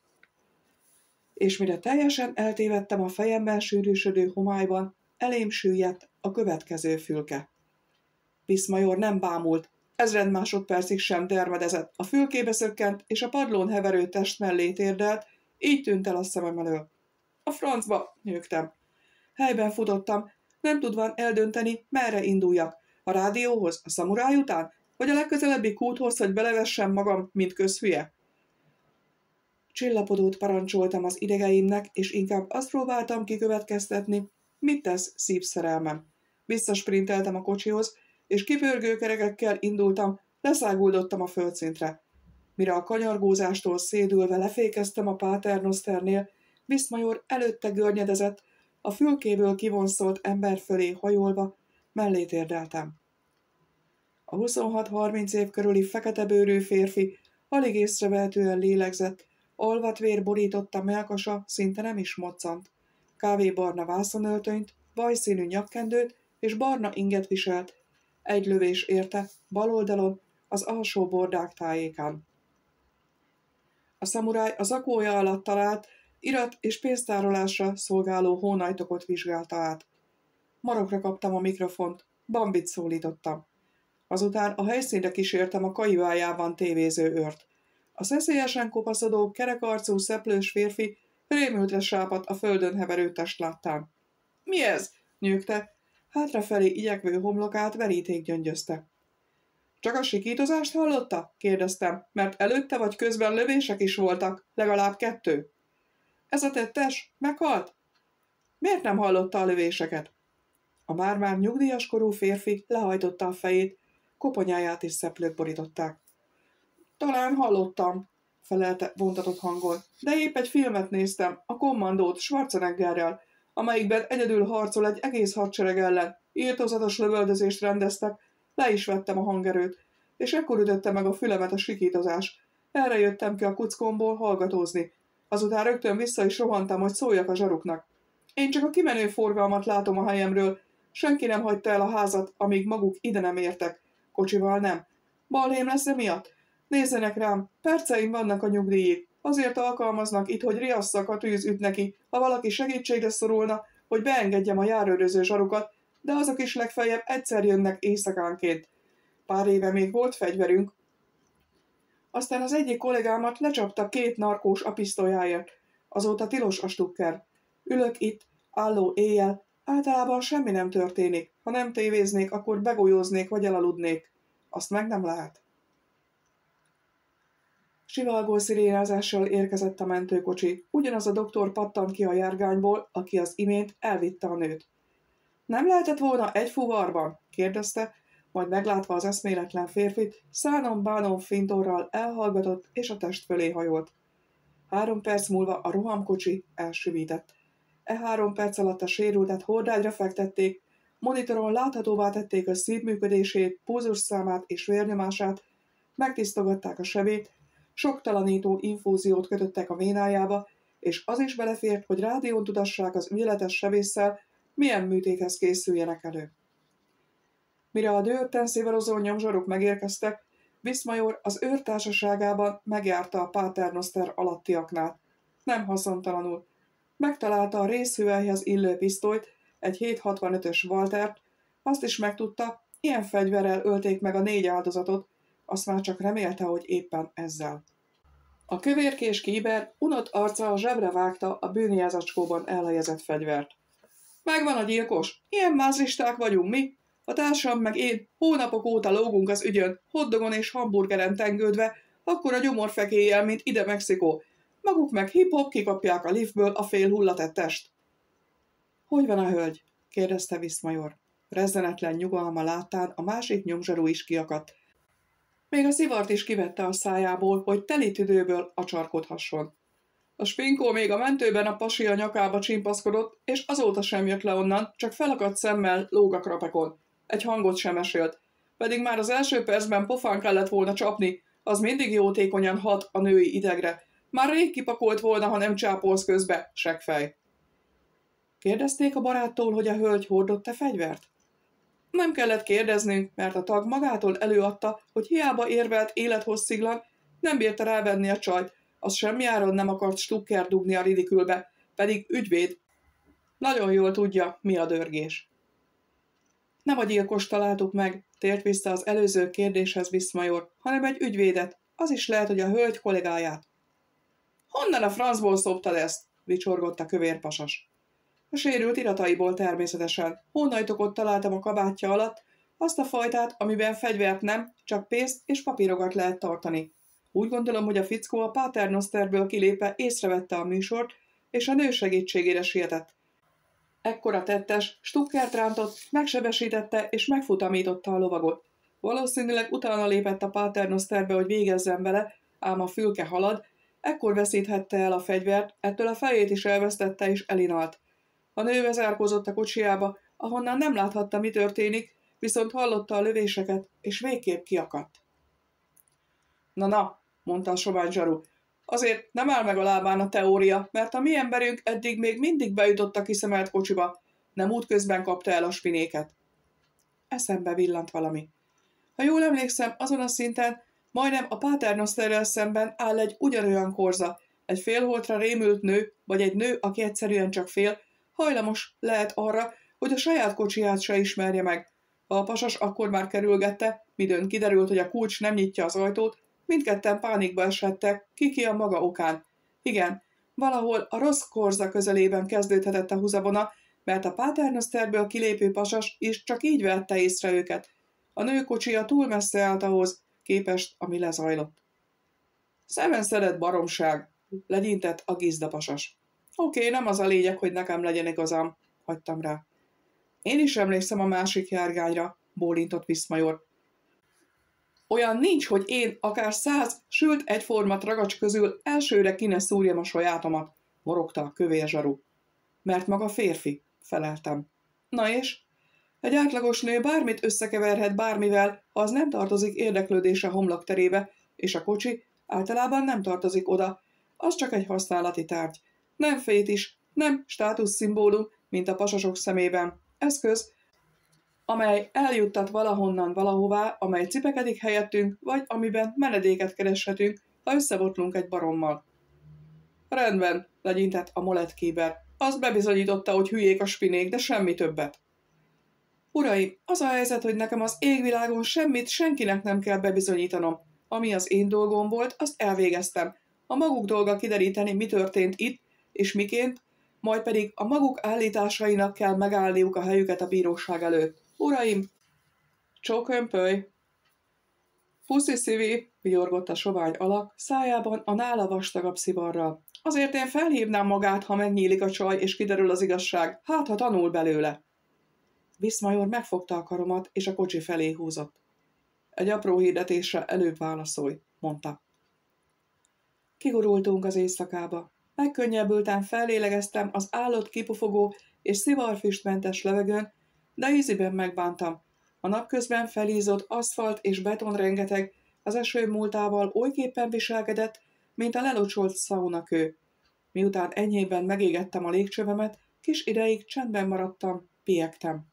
És mire teljesen eltévedtem a fejemben sűrűsödő homályban, elém süllyedt a következő fülke. Viszmajor nem bámult, ezred másodpercig sem termedezett, a fülkébe szökkent, és a padlón heverő test mellé térdelt, így tűnt el a szemem elől. A francba, nyögtem. Helyben futottam, nem tudván eldönteni, merre induljak. A rádióhoz, a szamuráj után, vagy a legközelebbi kúthoz, hogy belevessem magam, mint közhülye? Csillapodót parancsoltam az idegeimnek, és inkább azt próbáltam kikövetkeztetni, mit tesz szívszerelmem. Visszasprinteltem a kocsihoz, és kipörgő kerekekkel indultam, leszáguldottam a földszintre. Mire a kanyargózástól szédülve lefékeztem a páternoszternél, Viszmajor előtte görnyedezett, a fülkéből kivonszolt ember fölé hajolva, mellé térdeltem. A 26-30 év körüli fekete bőrű férfi alig észrevehetően lélegzett, alvatvér borította melkasa, szinte nem is moccant. Kávébarna vászonöltönyt, bajszínű nyakkendőt és barna inget viselt. Egy lövés érte, bal oldalon, az alsó bordák tájékán. A szamuráj az akója alatt talált, irat és pénztárolásra szolgáló hónajtokot vizsgálta át. Marokra kaptam a mikrofont, Bambit szólítottam. Azután a helyszínre kísértem a kaivájában tévéző őrt. A szeszélyesen kopaszodó, kerekarcú, szeplős férfi rémültre sápat a földön heverő test láttán. Mi ez? nyűgte. Hátrafelé igyekvő homlokát veríték gyöngyözte. Csak a sikítozást hallotta? kérdeztem, mert előtte vagy közben lövések is voltak, legalább kettő. Ez a tettes? Meghalt? Miért nem hallotta a lövéseket? A már-már nyugdíjas korú férfi lehajtotta a fejét, koponyáját is szeplők borították. Talán hallottam, felelte vontatott hangon, de épp egy filmet néztem, a kommandót Schwarzeneggerrel, amelyikben egyedül harcol egy egész hadsereg ellen. Írtózatos lövöldözést rendeztek, le is vettem a hangerőt, és ekkor ütötte meg a fülemet a sikítozás. Erre jöttem ki a kuckomból hallgatózni. Azután rögtön vissza is rohantam, hogy szóljak a zsaruknak. Én csak a kimenő forgalmat látom a helyemről. Senki nem hagyta el a házat, amíg maguk ide nem értek. Kocsival nem. Balhém lesz miatt? Nézzenek rám, perceim vannak a nyugdíjig. Azért alkalmaznak itt, hogy riasszak, a tűz üt neki, ha valaki segítségre szorulna, hogy beengedjem a járőröző zsarukat, de azok is legfeljebb egyszer jönnek éjszakánként. Pár éve még volt fegyverünk. Aztán az egyik kollégámat lecsapta két narkós a pisztolyáért. Azóta tilos a stukker. Ülök itt, álló éjjel, általában semmi nem történik. Ha nem tévéznék, akkor begolyóznék vagy elaludnék. Azt meg nem lehet. Sivalgó szirénázással érkezett a mentőkocsi. Ugyanaz a doktor pattant ki a járgányból, aki az imént elvitte a nőt. Nem lehetett volna egy fuvarban? kérdezte, majd meglátva az eszméletlen férfit, szánom-bánom fintorral elhallgatott és a test fölé hajolt. Három perc múlva a rohamkocsi elsüvített. E három perc alatt a sérültet hordágyra fektették, monitoron láthatóvá tették a szívműködését, pulzusszámát és vérnyomását, megtisztogatták a sebét, soktalanító infúziót kötöttek a vénájába, és az is belefért, hogy rádión tudassák az ügyeletes sebésszel, milyen műtéthez készüljenek elő. Mire a dőrten szivarozó nyomzsorok megérkeztek, Viszmajor az őrtársaságában megjárta a Paternoster alattiaknál. Nem haszontalanul. Megtalálta a részhüvelyhez illő pisztolyt, egy 765-ös Waltert, azt is megtudta, ilyen fegyverrel ölték meg a négy áldozatot, azt már csak remélte, hogy éppen ezzel. A kövérkés kíber unott a zsebre vágta a bűnjelzacskóban elhelyezett fegyvert. Megvan a gyilkos, ilyen mázlisták vagyunk mi, a társam meg én hónapok óta lógunk az ügyön, hoddogon és hamburgeren tengődve, akkor a gyomorfekéjjel, mint ide Mexikó. Maguk meg hip-hop kikapják a liftből a fél hullatettest. Hogy van a hölgy? kérdezte Viszmajor. Rezzenetlen nyugalma láttán a másik nyomzsarú is kiakadt, még a szivart is kivette a szájából, hogy teli tüdőből acsarkodhasson. A spinkó még a mentőben a pasi a nyakába csimpaszkodott, és azóta sem jött le onnan, csak felakadt szemmel lóg a krapekon. Egy hangot sem mesélt. Pedig már az első percben pofán kellett volna csapni, az mindig jótékonyan hat a női idegre. Már rég kipakolt volna, ha nem csápolsz közbe, segfej. Kérdezték a baráttól, hogy a hölgy hordott-e fegyvert? Nem kellett kérdeznünk, mert a tag magától előadta, hogy hiába érvelt élethossziglan, nem bírta rávenni a csajt, az semmi áron nem akart stukker dugni a ridikülbe, pedig ügyvéd. Nagyon jól tudja, mi a dörgés. Nem a gyilkos találtuk meg, tért vissza az előző kérdéshez Viszmajor, hanem egy ügyvédet, az is lehet, hogy a hölgy kollégáját. Honnan a francból szoptad ezt? vicsorgott a kövérpasas. A sérült irataiból természetesen. Hónajtokot találtam a kabátja alatt, azt a fajtát, amiben fegyvert nem, csak pénzt és papírokat lehet tartani. Úgy gondolom, hogy a fickó a Paternosterből kilépve észrevette a műsort, és a nő segítségére sietett. Ekkora tettes, Stuckert rántott, megsebesítette és megfutamította a lovagot. Valószínűleg utána lépett a Paternosterbe, hogy végezzen vele, ám a fülke halad, ekkor veszíthette el a fegyvert, ettől a fejét is elvesztette és elinalt. A nő vezárkozott a kocsiába, ahonnan nem láthatta, mi történik, viszont hallotta a lövéseket, és végképp kiakadt. Na-na, mondta a sovány zsaru, azért nem áll meg a lábán a teória, mert a mi emberünk eddig még mindig bejutott a kiszemelt kocsiba, nem útközben kapta el a spinéket. Eszembe villant valami. Ha jól emlékszem, azon a szinten majdnem a Paternosterrel szemben áll egy ugyanolyan korza, egy félholtra rémült nő, vagy egy nő, aki egyszerűen csak fél, hajlamos lehet arra, hogy a saját kocsiját se ismerje meg. A pasas akkor már kerülgette, midőn kiderült, hogy a kulcs nem nyitja az ajtót, mindketten pánikba esettek, kiki a maga okán. Igen, valahol a rossz korza közelében kezdődhetett a húzavona, mert a Paternosterből kilépő pasas is csak így vette észre őket. A nő kocsija túl messze állt ahhoz, képest, ami lezajlott. Szemen szeret baromság, legyintett a gizdapasas. Oké, okay, nem az a lényeg, hogy nekem legyen igazam, hagytam rá. Én is emlékszem a másik járgányra, bólintott Viszmajor. Olyan nincs, hogy én akár száz sült egyformat ragacs közül elsőre kine szúrjam a sajátomat, morogta a kövér zsaru. Mert maga férfi, feleltem. Na és? Egy átlagos nő bármit összekeverhet bármivel, az nem tartozik érdeklődése homlokterébe, és a kocsi általában nem tartozik oda, az csak egy használati tárgy. Nem is, nem státuszszimbólum, mint a pasasok szemében. Eszköz, amely eljuttat valahonnan valahová, amely cipekedik helyettünk, vagy amiben menedéket kereshetünk, ha összebotlunk egy barommal. Rendben, legyintett a moletkéber. Az bebizonyította, hogy hülyék a spinék, de semmi többet. Uraim, az a helyzet, hogy nekem az égvilágon semmit senkinek nem kell bebizonyítanom. Ami az én dolgom volt, azt elvégeztem. A maguk dolga kideríteni, mi történt itt, és miként, majd pedig a maguk állításainak kell megállniuk a helyüket a bíróság előtt. Uraim, csókömpöly! Puszi szívi, vigyorgott a sovány alak, szájában a nála vastagabb szivarral. Azért én felhívnám magát, ha megnyílik a csaj, és kiderül az igazság. Hát, ha tanul belőle. Viszmajor megfogta a karomat, és a kocsi felé húzott. Egy apró hirdetésre előbb válaszolj, mondta. Kigurultunk az éjszakába. Megkönnyebbülten fellélegeztem az állott kipufogó és szivarfüstmentes levegőn, de íziben megbántam. A napközben felízott aszfalt és beton rengeteg az eső múltával olyképpen viselkedett, mint a lelocsolt szaunakő. Miután enyhében megégettem a légcsövemet, kis ideig csendben maradtam, piektem.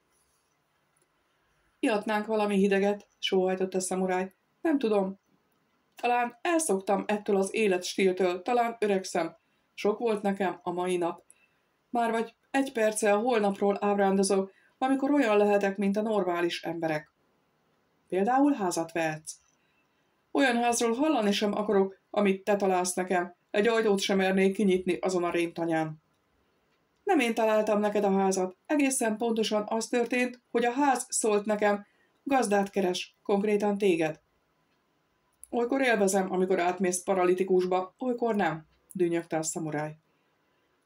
Ihatnánk valami hideget, sóhajtott a szamuráj. Nem tudom. Talán elszoktam ettől az életstíltől, talán öregszem. Sok volt nekem a mai nap. Már vagy egy perce a holnapról ábrándozok, amikor olyan lehetek, mint a normális emberek. Például házat vehetsz. Olyan házról hallani sem akarok, amit te találsz nekem. Egy ajtót sem mernék kinyitni azon a rémtanyán. Nem én találtam neked a házat. Egészen pontosan az történt, hogy a ház szólt nekem, gazdát keres, konkrétan téged. Olykor élvezem, amikor átmész paralitikusba, olykor nem, dűnyögte a szamuráj.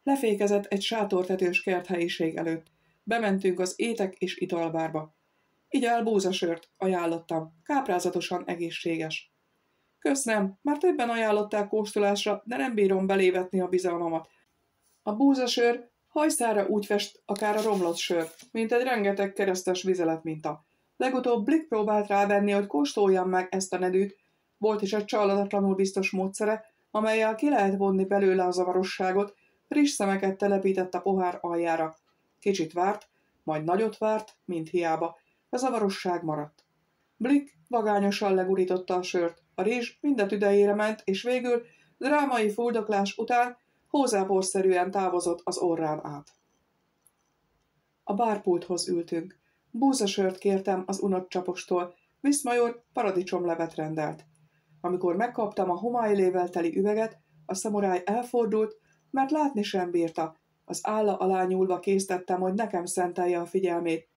Lefékezett egy sátortetős kerthelyiség előtt. Bementünk az étek és italbárba. Így el búzasört, ajánlottam, káprázatosan egészséges. Köszönöm, már többen ajánlották kóstolásra, de nem bírom belévetni a bizalmamat. A búzasör hajszára úgy fest akár a romlott sör, mint egy rengeteg keresztes vizelet minta. Legutóbb Blick próbált rávenni, hogy kóstoljam meg ezt a nedűt, volt is egy csalladatlanul biztos módszere, amelyel ki lehet vonni belőle a zavarosságot, friss szemeket telepített a pohár aljára. Kicsit várt, majd nagyot várt, mint hiába. A zavarosság maradt. Blick vagányosan legurította a sört, a rizs minden tüdejére ment, és végül, drámai fuldoklás után hózáborszerűen távozott az orrán át. A bárpulthoz ültünk. Búzasört kértem az unott csapostól, Viszmajor paradicsomlevet rendelt. Amikor megkaptam a homálylével teli üveget, a szamuráj elfordult, mert látni sem bírta. Az álla alá nyúlva készítettem, hogy nekem szentelje a figyelmét.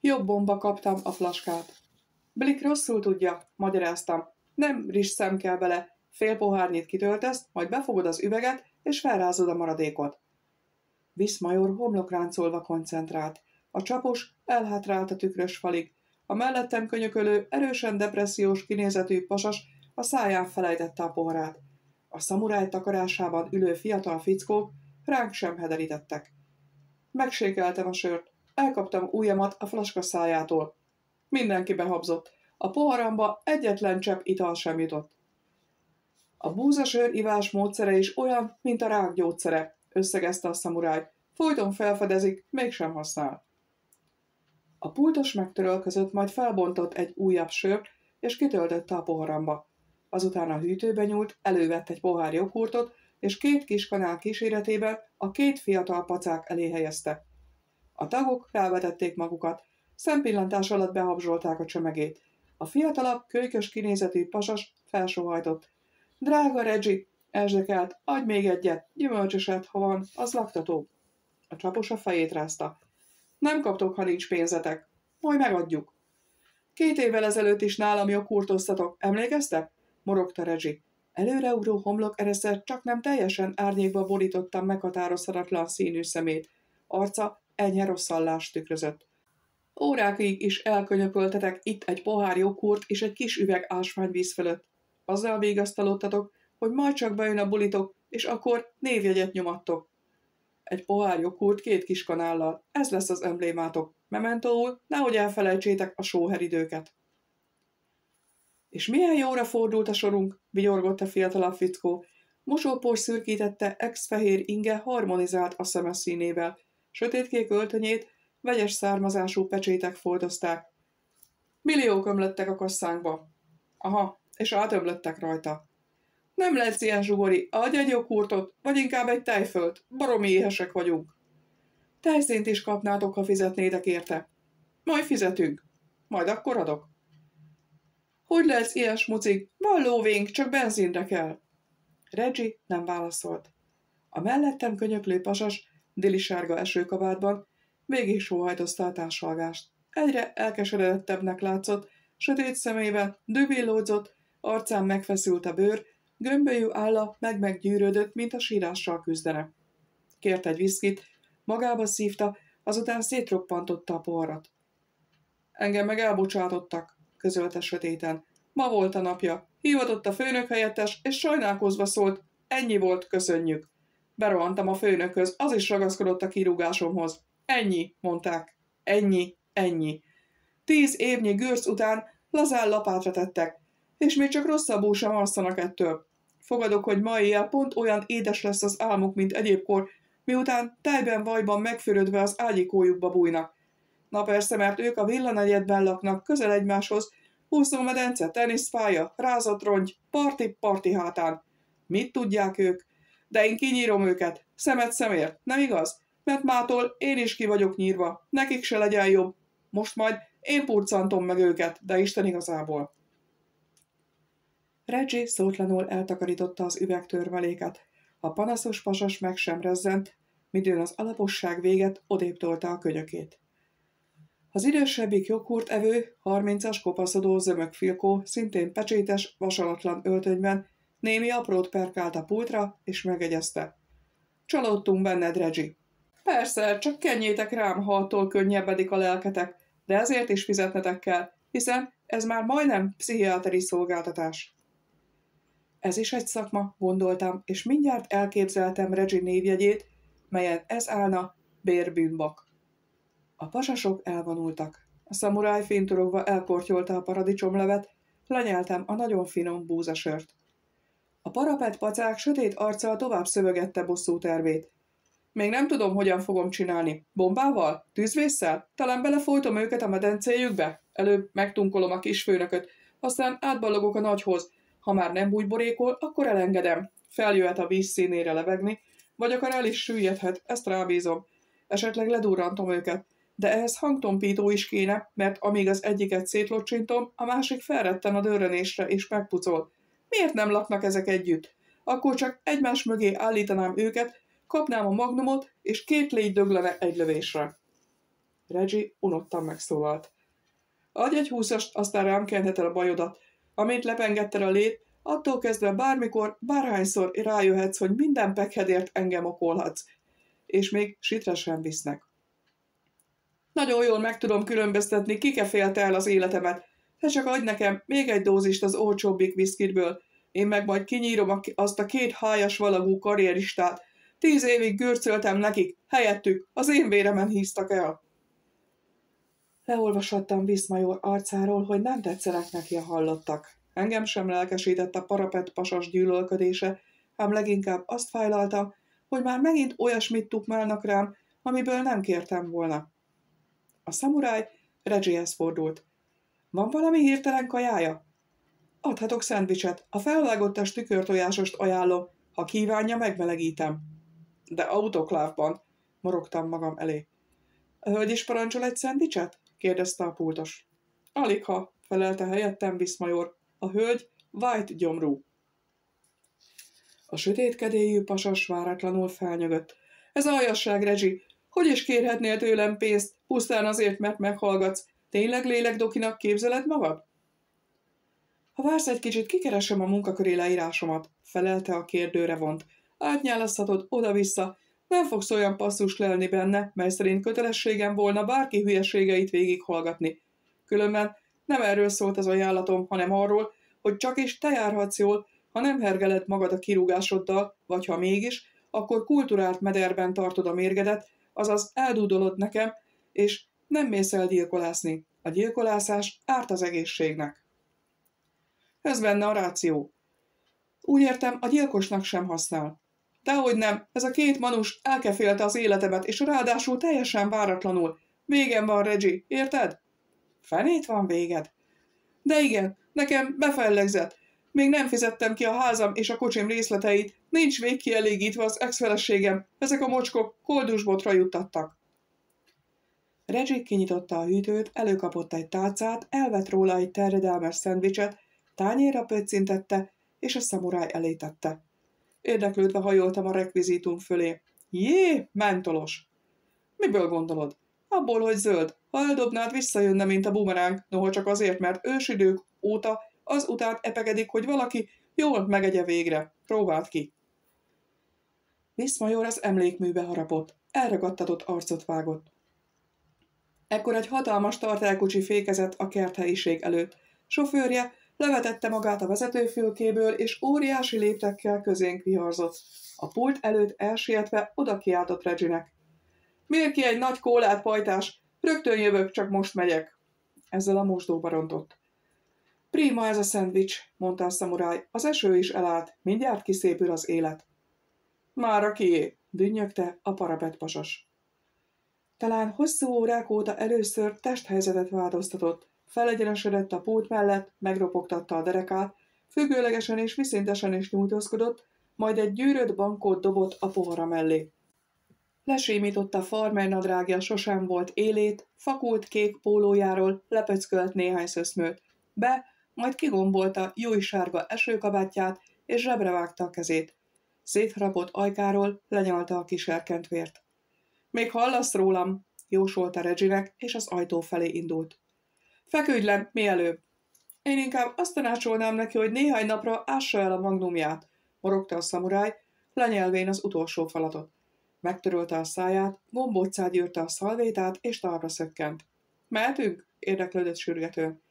Jobb bomba kaptam a flaskát. Blik rosszul tudja, magyaráztam. Nem rizs szem kell bele, Fél pohárnyit kitöltesz, majd befogod az üveget, és felrázod a maradékot. Viszmajor homlokráncolva koncentrált. A csapos elhátrált a tükrös falig. A mellettem könyökölő, erősen depressziós kinézetű pasas a száján felejtette a poharát. A szamuráj takarásában ülő fiatal fickók ránk sem hederítettek. Megsékeltem a sört, elkaptam ujjamat a flaska szájától. Mindenki behabzott. A poharamba egyetlen csepp ital sem jutott. A búzasör ivás módszere is olyan, mint a rák gyógyszere, összegezte a szamuráj. Folyton felfedezik, mégsem használ. A pultos megtörölközött, majd felbontott egy újabb sört, és kitöltötte a poharamba. Azután a hűtőbe nyúlt, elővett egy pohár joghurtot, és két kis kanál kíséretében a két fiatal pacák elé helyezte. A tagok felvetették magukat, szempillantás alatt behabzsolták a csömegét. A fiatalabb, kölykös kinézetű pasas felsohajtott. Drága Reggie, erzsekelt, adj még egyet, gyümölcsöset, ha van, az laktató. A csapos a fejét rázta. Nem kaptok, ha nincs pénzetek. Majd megadjuk. Két évvel ezelőtt is nálam jogkurtoztatok, emlékeztek? Morogta Reggie. Előreugró homlok ereszet csak nem teljesen árnyékba borítottam meghatározhatatlan színű szemét. Arca enyhe rosszallást tükrözött. Órákig is elkönyököltetek itt egy pohár jogkurt és egy kis üveg ásványvíz fölött. Azzal végasztalódtatok, hogy majd csak bejön a bulitok, és akkor névjegyet nyomattok. Egy pohár jogkurt két kis kanállal. Ez lesz az emblémátok. Mementóul, nehogy elfelejtsétek a sóheridőket. És milyen jóra fordult a sorunk, vigyorgott a fiatalabb fickó. Mosópor szürkítette ex-fehér inge harmonizált a szemes színével. Sötétkék öltönyét vegyes származású pecsétek foldozták. Milliók ömlöttek a kasszánkba. Aha, és átömlöttek rajta. Nem lesz ilyen zsugori, adj egy joghurtot, vagy inkább egy tejfölt, baromi éhesek vagyunk. Tejszint is kapnátok, ha fizetnétek érte. Majd fizetünk. Majd akkor adok. Hogy lesz ilyen smucik? Van lóvénk, csak benzinre kell. Reggie nem válaszolt. A mellettem könyöklő pasas, dili sárga esőkabátban végig sóhajtozta a társalgást. Egyre elkeseredettebbnek látszott, sötét szemében dövillódzott, arcán megfeszült a bőr, gömbölyű álla meg-meggyűrődött, mint a sírással küzdene. Kért egy viszkit, magába szívta, azután szétroppantotta a poharat. Engem meg elbocsátottak, közölte sötéten. Ma volt a napja. Hivatott a főnök helyettes, és sajnálkozva szólt. Ennyi volt, köszönjük. Berohantam a főnökhöz, az is ragaszkodott a kirúgásomhoz. Ennyi, mondták. Ennyi, ennyi. Tíz évnyi gőrsz után lazán lapátra tettek, és még csak rosszabbul sem alszanak ettől. Fogadok, hogy ma éjjel pont olyan édes lesz az álmuk, mint egyébkor, miután tájban vajban megfürödve az ágyikójukba bújnak. Na persze, mert ők a villanegyedben laknak, közel egymáshoz, úszómedence, teniszpálya, rázott rongy, parti-parti hátán. Mit tudják ők? De én kinyírom őket, szemet szemért, nem igaz? Mert mától én is ki vagyok nyírva, nekik se legyen jobb. Most majd én purcantom meg őket, de Isten igazából. Reggie szótlanul eltakarította az üvegtörmeléket. A panaszos pasas meg sem rezzent, midőn az alaposság véget odébb a könyökét. Az idősebbik joghurt evő, harmincas kopaszodó zömök filkó, szintén pecsétes, vasalatlan öltönyben, némi aprót perkált a pultra, és megegyezte. Csalódtunk benned, Reggie. Persze, csak kenjétek rám, ha attól könnyebbedik a lelketek, de ezért is fizetnetek kell, hiszen ez már majdnem pszichiáteri szolgáltatás. Ez is egy szakma, gondoltam, és mindjárt elképzeltem Reggie névjegyét, melyen ez állna, bérbűnbak. A pasasok elvonultak. A szamuráj fintorogva elkortyolta a paradicsomlevet, lenyeltem a nagyon finom búzasört. A parapet pacák sötét arccal tovább szövögette bosszú tervét. Még nem tudom, hogyan fogom csinálni. Bombával? Tűzvésszel? Talán belefolytom őket a medencéjükbe? Előbb megtunkolom a kisfőnököt, aztán átballogok a nagyhoz. Ha már nem bújborékol, akkor elengedem. Feljöhet a víz színére levegni, vagy akár el is süllyedhet, ezt rábízom. Esetleg ledurrantom őket de ehhez hangtompító is kéne, mert amíg az egyiket szétlocsintom, a másik felretten a dörrenésre és megpucol. Miért nem laknak ezek együtt? Akkor csak egymás mögé állítanám őket, kapnám a magnumot, és két légy döglene egy lövésre. Reggie unottan megszólalt. Adj egy húszast, aztán rám kenheted a bajodat. Amint lepengetted a lét, Attól kezdve bármikor, bárhányszor rájöhetsz, hogy minden pekhedért engem okolhatsz. És még sitre sem visznek. Nagyon jól meg tudom különböztetni, kike félte el az életemet. Te csak adj nekem még egy dózist az olcsóbbik viszkitből. Én meg majd kinyírom azt a két hájas valagú karrieristát. Tíz évig gürcöltem nekik, helyettük, az én véremen híztak el. Leolvashattam Viszmajor arcáról, hogy nem tetszenek neki a hallottak. Engem sem lelkesített a parapet pasas gyűlölködése, ám leginkább azt fájlaltam, hogy már megint olyasmit tukmálnak rám, amiből nem kértem volna. A szamuráj Reggiehez fordult. Van valami hirtelen kajája? Adhatok szendvicset, a felvágottas tükörtojásost ajánlom, ha kívánja, megmelegítem. De autoklávban, morogtam magam elé. A hölgy is parancsol egy szendvicset? kérdezte a pultos. Aligha, felelte helyettem Viszmajor. A hölgy White gyomrú. A sötétkedélyű pasas váratlanul felnyögött. Ez aljasság, Regi. Hogy is kérhetnél tőlem pénzt, pusztán azért, mert meghallgatsz? Tényleg lélekdokinak képzeled magad? Ha vársz egy kicsit, kikeresem a munkaköri leírásomat, felelte a kérdőre vont. Átnyálaszthatod oda-vissza, nem fogsz olyan passzus lelni benne, mely szerint kötelességem volna bárki hülyeségeit végighallgatni. Különben nem erről szólt az ajánlatom, hanem arról, hogy csak is te járhatsz jól, ha nem hergeled magad a kirúgásoddal, vagy ha mégis, akkor kulturált mederben tartod a mérgedet, azaz eldúdolod nekem, és nem mész el gyilkolászni. A gyilkolászás árt az egészségnek. Ez benne a ráció. Úgy értem, a gyilkosnak sem használ. Dehogy nem, ez a két manus elkefélte az életemet, és ráadásul teljesen váratlanul. Végem van, Reggie, érted? Fenét van véged. De igen, nekem befellegzett. Még nem fizettem ki a házam és a kocsim részleteit, nincs még kielégítve az ex-feleségem, ezek a mocskok koldusbotra juttattak. Reggie kinyitotta a hűtőt, előkapott egy tálcát, elvett róla egy terjedelmes szendvicset, tányérra pöccintette, és a szamuráj elé tette. Érdeklődve hajoltam a rekvizitum fölé. Jé, mentolos! Miből gondolod? Abból, hogy zöld. Ha eldobnád, visszajönne, mint a bumeránk, noha csak azért, mert ősidők óta az után epegedik, hogy valaki jól megegye végre. Próbáld ki. Viszmajor az emlékműbe harapott. Elragadtatott arcot vágott. Ekkor egy hatalmas tartálykocsi fékezett a kerthelyiség előtt. Sofőrje levetette magát a vezetőfülkéből, és óriási léptekkel közénk viharzott. A pult előtt elsietve oda kiáltott Reginek. Miért ki egy nagy kólát, pajtás? Rögtön jövök, csak most megyek. Ezzel a mosdóba rontott. Prima ez a szendvics, mondta a szamuráj. Az eső is elállt, mindjárt kiszépül az élet. Már a kié, dünnyögte a parapet pasas. Talán hosszú órák óta először testhelyzetet változtatott. Felegyenesedett a pult mellett, megropogtatta a derekát, függőlegesen és viszintesen is nyújtózkodott, majd egy gyűrött bankót dobott a pohara mellé. Lesémította farmer nadrágja sosem volt élét, fakult kék pólójáról lepöckölt néhány szöszmőt. Be, majd kigombolta jó sárga esőkabátját, és zsebre vágta a kezét. Szétharapott ajkáról lenyalta a kiserkent vért. Még hallasz rólam, jósolta Reginek, és az ajtó felé indult. Feküdj le, mielőbb. Én inkább azt tanácsolnám neki, hogy néhány napra ássa el a magnumját, morogta a szamuráj, lenyelvén az utolsó falatot. Megtörölte a száját, gombóccá gyűrte a szalvétát, és talpra szökkent. Mehetünk? érdeklődött sürgetőn.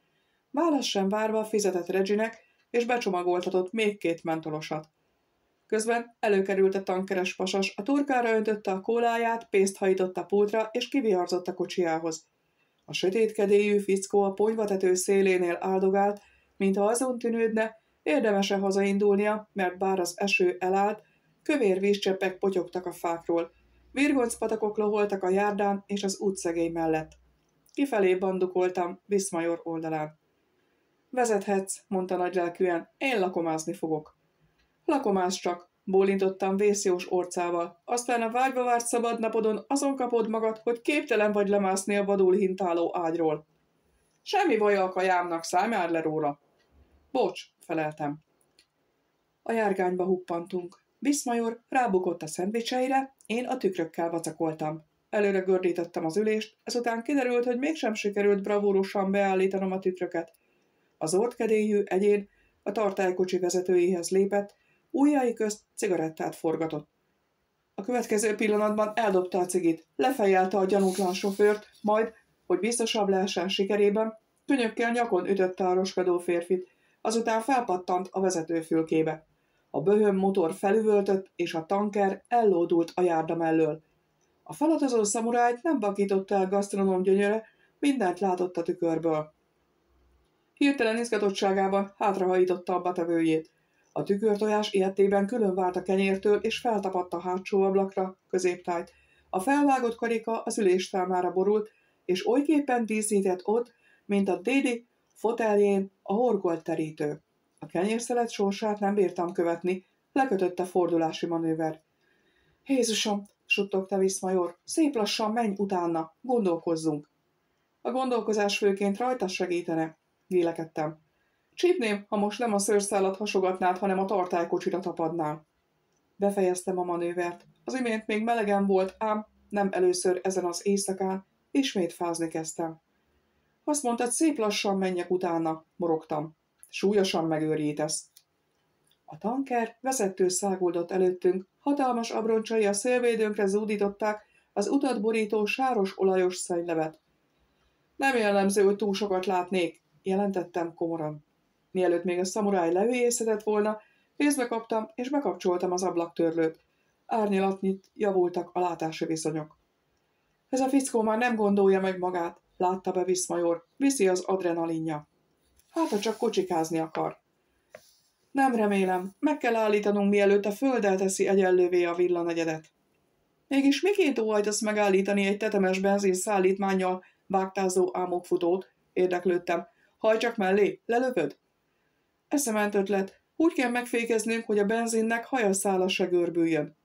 Válasz sem várva fizetett Reginek, és becsomagoltatott még két mentolosat. Közben előkerült a tankeres pasas, a turkára öntötte a kóláját, pénzt hajított a pultra, és kiviharzott a kocsiához. A sötétkedélyű fickó a ponyvatető szélénél áldogált, mintha azon tűnődne, érdemese hazaindulnia, mert bár az eső elállt, kövér vízcseppek potyogtak a fákról, virgoncpatakok loholtak a járdán és az útszegély mellett. Kifelé bandukoltam, Viszmajor oldalán. Vezethetsz, mondta nagylelkűen, én lakomázni fogok. Lakomász csak, bólintottam vészjós orcával. Aztán a vágyva várt szabad napodon azon kapod magad, hogy képtelen vagy lemászni a vadul hintáló ágyról. Semmi baj a kajámnak, szállj már le róla. Bocs, feleltem. A járgányba huppantunk. Viszmajor rábukott a szendvicseire, én a tükrökkel vacakoltam. Előre gördítettem az ülést, ezután kiderült, hogy mégsem sikerült bravúrosan beállítanom a tükröket. Az ortkedélyű egyén a tartálykocsi vezetőjéhez lépett, ujjai közt cigarettát forgatott. A következő pillanatban eldobta a cigit, lefejelte a gyanútlan sofőrt, majd, hogy biztosabb lehessen sikerében, könyökkel nyakon ütötte a roskadó férfit, azután felpattant a vezetőfülkébe. A böhöm motor felüvöltött, és a tanker ellódult a járda mellől. A feladozó szamurájt nem bakította el gasztronóm gyönyöre, mindent látott a tükörből. Hirtelen izgatottságában hátrahajította a betevőjét. A tükörtojás ilyetében külön vált a kenyértől, és feltapadt a hátsó ablakra, középtájt. A felvágott karika az üléstámára borult, és olyképpen díszített ott, mint a Dédi foteljén a horgolt terítő. A kenyérszelet sorsát nem bírtam követni, lekötött a fordulási manőver. Jézusom, suttogta Viszmajor, szép lassan menj utána, gondolkozzunk. A gondolkozás főként rajta segítene, vélekedtem. Csípném, ha most nem a szőrszálat hasogatnád, hanem a tartálykocsira tapadnál. Befejeztem a manővert. Az imént még melegen volt, ám nem először ezen az éjszakán, ismét fázni kezdtem. Azt mondtad, szép lassan menjek utána, morogtam. Súlyosan megőrítesz. A tanker vezető száguldott előttünk, hatalmas abroncsai a szélvédőnkre zúdították az utat borító sáros olajos szennylevet. Nem jellemző, hogy túl sokat látnék, jelentettem komoran. Mielőtt még a szamuráj lehülyészedett volna, kézbe kaptam és bekapcsoltam az ablaktörlőt. Árnyalatnyit javultak a látási viszonyok. Ez a fickó már nem gondolja meg magát, látta be Viszmajor, viszi az adrenalinja. Hát, ha csak kocsikázni akar. Nem remélem, meg kell állítanunk, mielőtt a földdel teszi egyenlővé a villanegyedet. Mégis miként óhajtasz megállítani egy tetemes benzin szállítmányjal vágtázó álmokfutót? Érdeklődtem. Hajtsak mellé, lelövöd? Eszement ötlet. Úgy kell megfékeznünk, hogy a benzinnek hajaszála se görbüljön.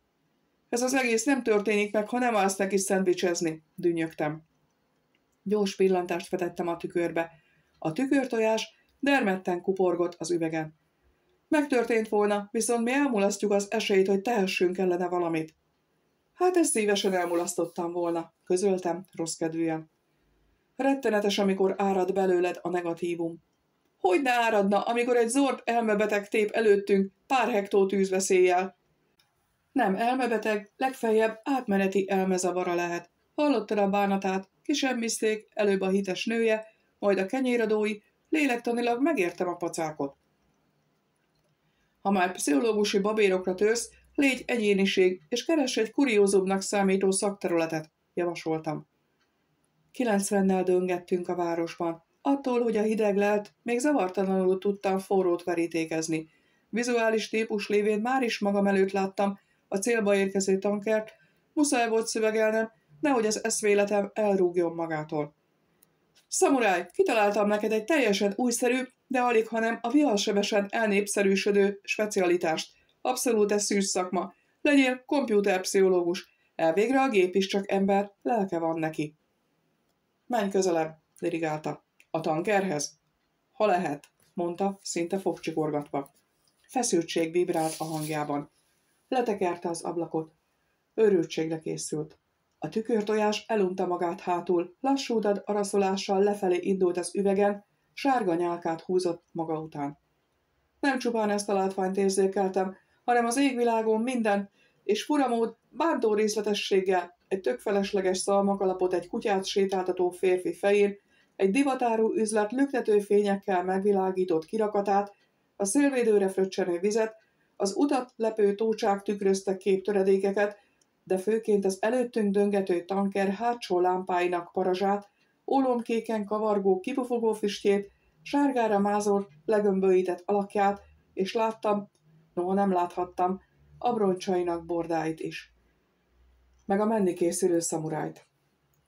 Ez az egész nem történik meg, ha nem állsz neki szendvicsezni, dünnyögtem. Gyors pillantást vetettem a tükörbe. A tükörtojás dermedten kuporgott az üvegen. Megtörtént volna, viszont mi elmulasztjuk az esélyt, hogy tehessünk ellene valamit. Hát ezt szívesen elmulasztottam volna, közöltem, rossz kedvűen. Rettenetes, amikor árad belőled a negatívum. Hogy ne áradna, amikor egy zord elmebeteg tép előttünk pár hektó tűzveszéllyel? Nem elmebeteg, legfeljebb átmeneti elmezavara lehet. Hallottad a bánatát, kisemmiszték, előbb a hites nője, majd a kenyéradói, lélektanilag megértem a pacákot. Ha már pszichológusi babérokra törsz, légy egyéniség, és keress egy kuriózumnak számító szakterületet, javasoltam. Kilencvennel döngettünk a városban. Attól, hogy a hideg lelt, még zavartalanul tudtam forrót verítékezni. Vizuális típus lévén már is magam előtt láttam a célba érkező tankert, muszáj volt szövegelnem, nehogy az eszvéletem elrúgjon magától. Szamuráj, kitaláltam neked egy teljesen újszerű, de alig hanem a vihalsebesen elnépszerűsödő specialitást. Abszolút ez szűz szakma. Legyél kompjúterpszichológus. Elvégre a gép is csak ember, lelke van neki. Menj közelebb, dirigálta. A tankerhez? Ha lehet, mondta, szinte fogcsikorgatva. Feszültség vibrált a hangjában. Letekerte az ablakot. Örültségre készült. A tükörtojás elunta magát hátul, lassúdad araszolással lefelé indult az üvegen, sárga nyálkát húzott maga után. Nem csupán ezt a látványt érzékeltem, hanem az égvilágon minden, és furamód, bántó részletességgel, egy tök felesleges szalmakalapot egy kutyát sétáltató férfi fején, egy divatárú üzlet lüktető fényekkel megvilágított kirakatát, a szélvédőre fröccsenő vizet, az utat lepő tócsák tükröztek képtöredékeket, de főként az előttünk döngető tanker hátsó lámpáinak parazsát, ólomkéken kavargó kipufogó füstjét, sárgára mázor, legömböített alakját, és láttam, noha nem láthattam, abroncsainak bordáit is. Meg a menni készülő szamurájt.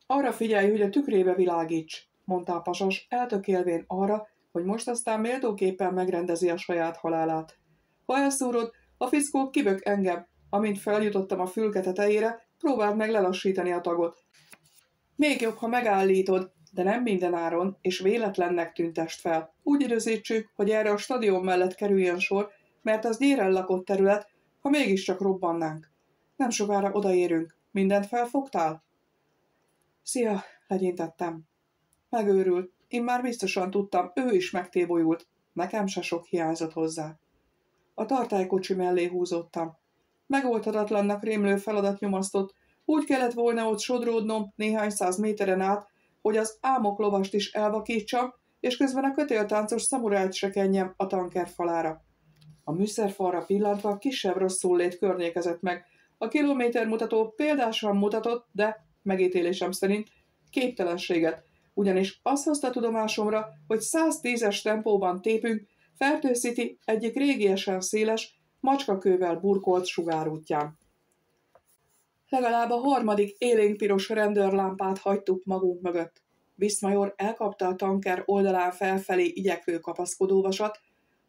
Arra figyelj, hogy a tükrébe világíts, mondta a pasas, eltökélvén arra, hogy most aztán méltóképpen megrendezi a saját halálát. Ha elszúrod, a fiszkó kibök engem, amint feljutottam a fülke tetejére, próbáld meg lelassítani a tagot. Még jobb, ha megállítod, de nem minden áron, és véletlennek tüntest fel. Úgy időzítsük, hogy erre a stadion mellett kerüljön sor, mert az gyéren lakott terület, ha mégiscsak robbannánk. Nem sokára odaérünk. Mindent felfogtál? Szia, legyintettem. Megőrült. Én már biztosan tudtam, ő is megtébolyult. Nekem se sok hiányzott hozzá. A tartálykocsi mellé húzottam. Megoldhatatlannak rémlő feladat nyomasztott, úgy kellett volna ott sodródnom néhány száz méteren át, hogy az álmok lovast is elvakítsam, és közben a kötéltáncos szamurájt se kenjem a tanker falára. A műszerfalra pillantva kisebb rosszul lét környékezett meg. A kilométer mutató példásan mutatott, de megítélésem szerint képtelenséget, ugyanis azt hozta tudomásomra, hogy 110-es tempóban tépünk Fertő City egyik régiesen széles, macskakővel burkolt sugárútján. Legalább a harmadik élénkpiros rendőrlámpát hagytuk magunk mögött. Viszmajor elkapta a tanker oldalán felfelé igyekvő kapaszkodóvasat,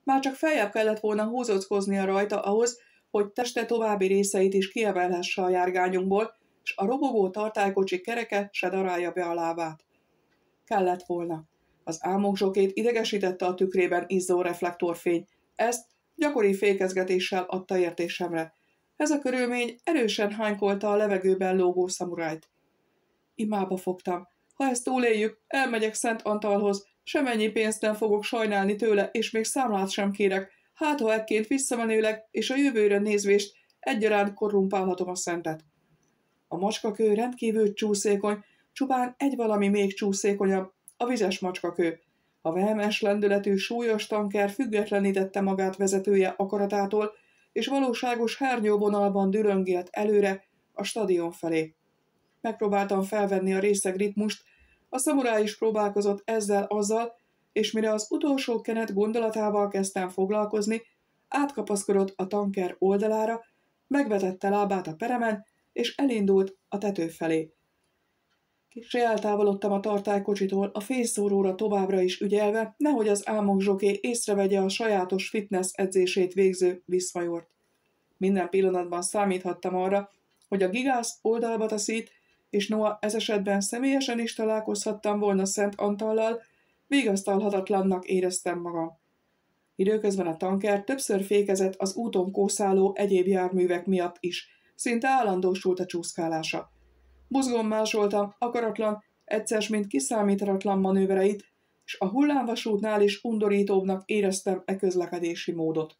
már csak feljebb kellett volna húzockoznia rajta ahhoz, hogy teste további részeit is kiemelhesse a járgányunkból, és a robogó tartálykocsi kereke se darálja be a lábát. Kellett volna. Az álmokzsokét idegesítette a tükrében izzó reflektorfény. Ezt gyakori fékezgetéssel adta értésemre. Ez a körülmény erősen hánykolta a levegőben lógó szamurájt. Imába fogtam. Ha ezt túléljük, elmegyek Szent Antalhoz, semennyi pénzt nem fogok sajnálni tőle, és még számlát sem kérek. Hát, ha ekként visszamenőleg és a jövőre nézvést egyaránt korrumpálhatom a szentet. A macskakő rendkívül csúszékony, csupán egy valami még csúszékonyabb, a vizes macskakő. A vehemes lendületű súlyos tanker függetlenítette magát vezetője akaratától, és valóságos hárnyóvonalban düröngélt előre a stadion felé. Megpróbáltam felvenni a részeg ritmust, a szamurá is próbálkozott ezzel-azzal, és mire az utolsó kenet gondolatával kezdtem foglalkozni, átkapaszkodott a tanker oldalára, megvetette lábát a peremen, és elindult a tető felé. Kicsi eltávolodtam a tartálykocsitól, a fényszóróra továbbra is ügyelve, nehogy az álmok zsoké észrevegye a sajátos fitness edzését végző viszmajort. Minden pillanatban számíthattam arra, hogy a gigász oldalba taszít, és Noah ez esetben személyesen is találkozhattam volna Szent Antallal, vigasztalhatatlannak éreztem magam. Időközben a tanker többször fékezett az úton kószáló egyéb járművek miatt is, szinte állandósult a csúszkálása. Buzgón másolta akaratlan, egyszer mint kiszámíthatatlan manővereit, és a hullámvasútnál is undorítóbbnak éreztem e közlekedési módot.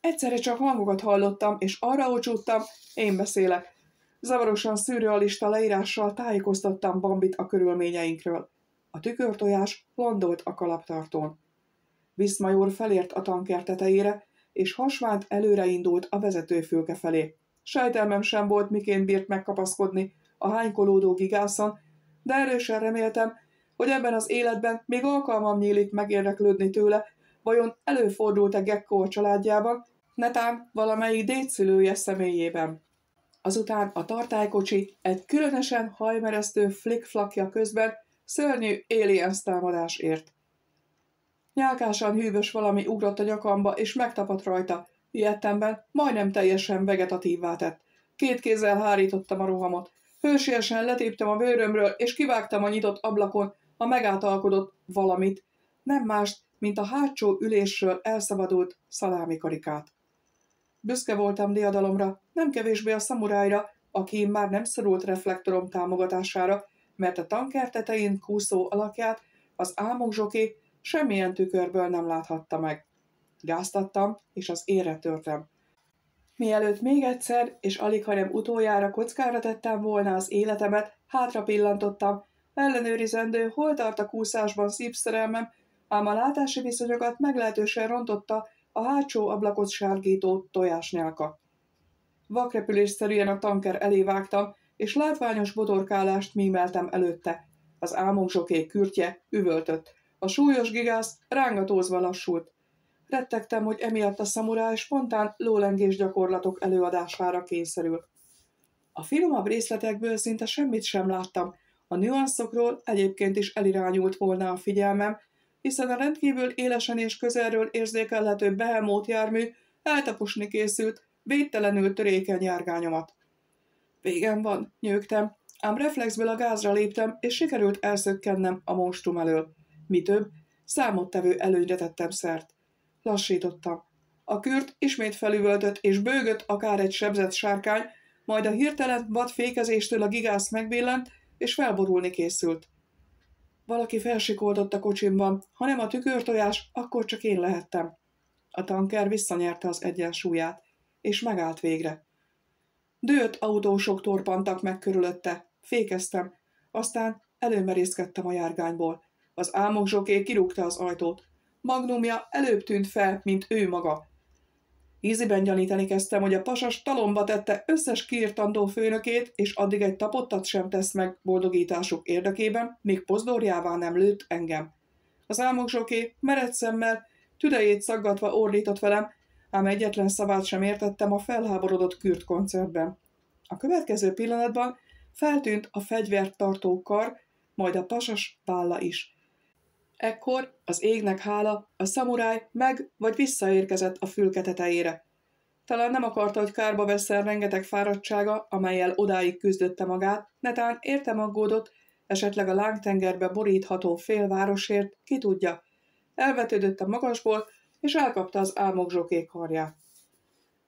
Egyszerre csak hangokat hallottam, és arra ocsúttam, én beszélek. Zavarosan szürrealista leírással tájékoztattam Bambit a körülményeinkről. A tükörtojás landolt a kalaptartón. Viszmajor felért a tanker tetejére, és hasvánt előreindult a vezetőfülke felé. Sejtelmem sem volt, miként bírt megkapaszkodni a hánykolódó gigászon, de erősen reméltem, hogy ebben az életben még alkalmam nyílik megérdeklődni tőle, vajon előfordult-e Gekko a családjában, netán valamelyik dédszülője személyében. Azután a tartálykocsi egy különösen hajmeresztő flickflakja közben szörnyű aliens támadás ért. Nyálkásan hűvös valami ugrott a nyakamba, és megtapadt rajta, Ilyettemben majdnem teljesen vegetatívvá tett. Két kézzel hárítottam a rohamot. Hősiesen letéptem a bőrömről, és kivágtam a nyitott ablakon a megátalkodott valamit. Nem mást, mint a hátsó ülésről elszabadult szalámi karikát. Büszke voltam diadalomra, nem kevésbé a szamurájra, aki már nem szorult reflektorom támogatására, mert a tanker tetején kúszó alakját az álmok zsoké semmilyen tükörből nem láthatta meg. Gáztattam, és az érre törtem. Mielőtt még egyszer, és alig hanem utoljára kockára tettem volna az életemet, hátra pillantottam, ellenőrizendő, hol tart a kúszásban szívszerelmem, ám a látási viszonyokat meglehetősen rontotta a hátsó ablakot sárgító tojásnyálka. Vakrepülésszerűen a tanker elé vágtam, és látványos botorkálást mímeltem előtte. Az álmok zsoké kürtje üvöltött. A súlyos gigász rángatózva lassult. Rettegtem, hogy emiatt a szamuráj spontán lólengés gyakorlatok előadására kényszerül. A finomabb részletekből szinte semmit sem láttam, a nüanszokról egyébként is elirányult volna a figyelmem, hiszen a rendkívül élesen és közelről érzékelhető behemót jármű eltaposni készült, védtelenül törékeny járgányomat. Végem van, nyögtem, ám reflexből a gázra léptem, és sikerült elszökkennem a monstrum elől. Mi több, számottevő előnyre tettem szert. Lassítottam. A kürt ismét felüvöltött és bőgött akár egy sebzett sárkány, majd a hirtelen vad fékezéstől a gigász megbillent, és felborulni készült. valaki felsikoltott a kocsimban, ha nem a tükörtojás, akkor csak én lehettem. A tanker visszanyerte az egyensúlyát, és megállt végre. Dőt autósok torpantak meg körülötte, fékeztem, aztán előmerészkedtem a járgányból. Az álmok zsoké kirúgta az ajtót. Magnumja előbb tűnt fel, mint ő maga. Íziben gyanítani kezdtem, hogy a pasas talomba tette összes kiirtandó főnökét, és addig egy tapottat sem tesz meg boldogításuk érdekében, míg pozdorjává nem lőtt engem. Az álmok zsoké mered szemmel, tüdejét szaggatva ordított velem, ám egyetlen szavát sem értettem a felháborodott kürt koncertben. A következő pillanatban feltűnt a fegyvert tartó kar, majd a pasas válla is. Ekkor, az égnek hála, a szamuráj meg vagy visszaérkezett a fülke tetejére. Talán nem akarta, hogy kárba veszel rengeteg fáradtsága, amelyel odáig küzdötte magát, netán értem aggódott, esetleg a lángtengerbe borítható félvárosért, ki tudja. Elvetődött a magasból, és elkapta az álmok zsokék karját.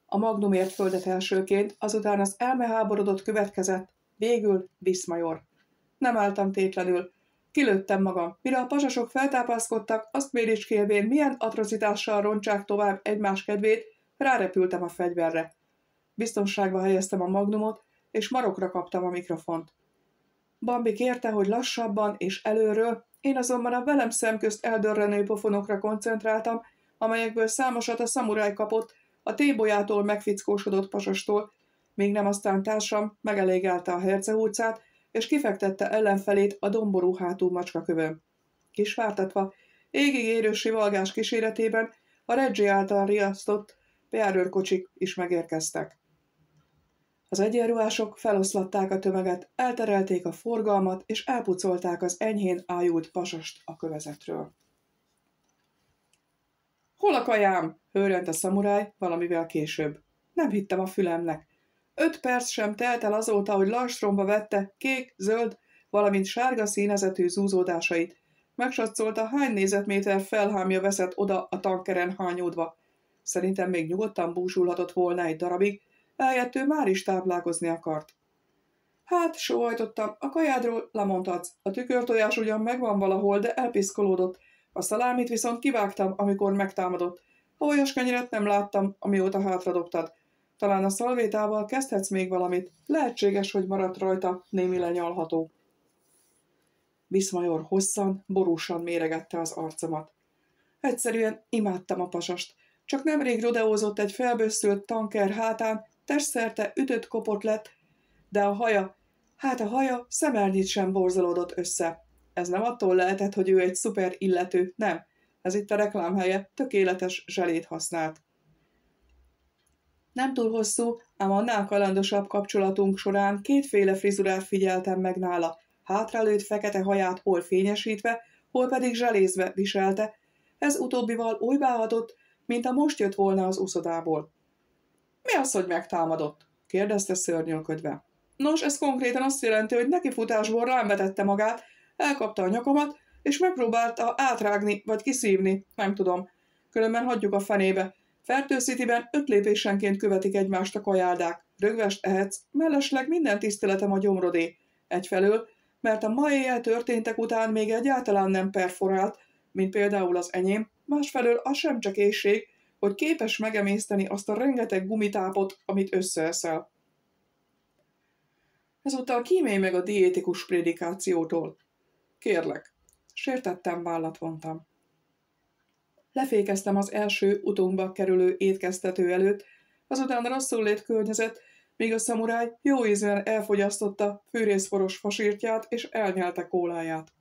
A magnumért földet elsőként, azután az elmeháborodott következett, végül Viszmajor. Nem álltam tétlenül, kilőttem magam. Mire a pasasok feltápászkodtak, azt méricskélvén, milyen atrocitással roncsák tovább egymás kedvét, rárepültem a fegyverre. Biztonságba helyeztem a magnumot, és marokra kaptam a mikrofont. Bambi kérte, hogy lassabban és előről, én azonban a velem szemközt eldörrenő pofonokra koncentráltam, amelyekből számosat a szamuráj kapott, a tébolyától megfickósodott pasastól, még nem aztán társam megelégelte a Herce utcát, és kifektette ellenfelét a domború hátú macskakövön. Kisvártatva, égig érő sivalgás kíséretében a Reggie által riasztott járőrkocsik is megérkeztek. Az egyenruhások feloszlatták a tömeget, elterelték a forgalmat, és elpucolták az enyhén ájult pasast a kövezetről. Hol a kajám? hőrent a szamuráj valamivel később. Nem hittem a fülemnek. Öt perc sem telt el azóta, hogy lastromba vette kék, zöld, valamint sárga színezetű zúzódásait. Megsatszolta, hány nézetméter felhámja veszett oda a tankeren hányódva. Szerintem még nyugodtan búsulhatott volna egy darabig, eljött ő már is táplálkozni akart. Hát, sóhajtottam, a kajádról lemondhatsz. A tükörtojás ugyan megvan valahol, de elpiszkolódott. A szalámit viszont kivágtam, amikor megtámadott. A olyas kenyeret nem láttam, amióta hátradobtad. Talán a szalvétával kezdhetsz még valamit. Lehetséges, hogy maradt rajta némi lenyalható. Viszmajor hosszan, borúsan méregette az arcomat. Egyszerűen imádtam a pasast. Csak nemrég rodeózott egy felbőszült tanker hátán, testszerte ütött kopott lett, de a haja, hát a haja szemelnyit sem borzolódott össze. Ez nem attól lehetett, hogy ő egy szuper illető, nem. Ez itt a reklámhelye, tökéletes zselét használt. Nem túl hosszú, ám annál kalandosabb kapcsolatunk során kétféle frizurát figyeltem meg nála. Hátralőtt fekete haját hol fényesítve, hol pedig zselézve viselte. Ez utóbbival úgy válhatott, mint a most jött volna az uszodából. Mi az, hogy megtámadott? kérdezte szörnyölködve. Nos, ez konkrétan azt jelenti, hogy nekifutásból rám vetette magát, elkapta a nyakamat, és megpróbálta átrágni, vagy kiszívni, nem tudom. Különben hagyjuk a fenébe. Fertőszitiben öt lépésenként követik egymást a kajáldák. Rögvest ehetsz, mellesleg minden tiszteletem a gyomrodé. Egyfelől, mert a ma éjjel történtek után még egyáltalán nem perforált, mint például az enyém, másfelől az sem csak éjség, hogy képes megemészteni azt a rengeteg gumitápot, amit összeeszel. Ezúttal kímélj meg a diétikus prédikációtól. Kérlek. Sértettem vállat vontam. Lefékeztem az első utunkba kerülő étkeztető előtt, azután rosszul lét környezet, míg a szamuráj jó ízűen elfogyasztotta fűrészforos fasírtját és elnyelte kóláját.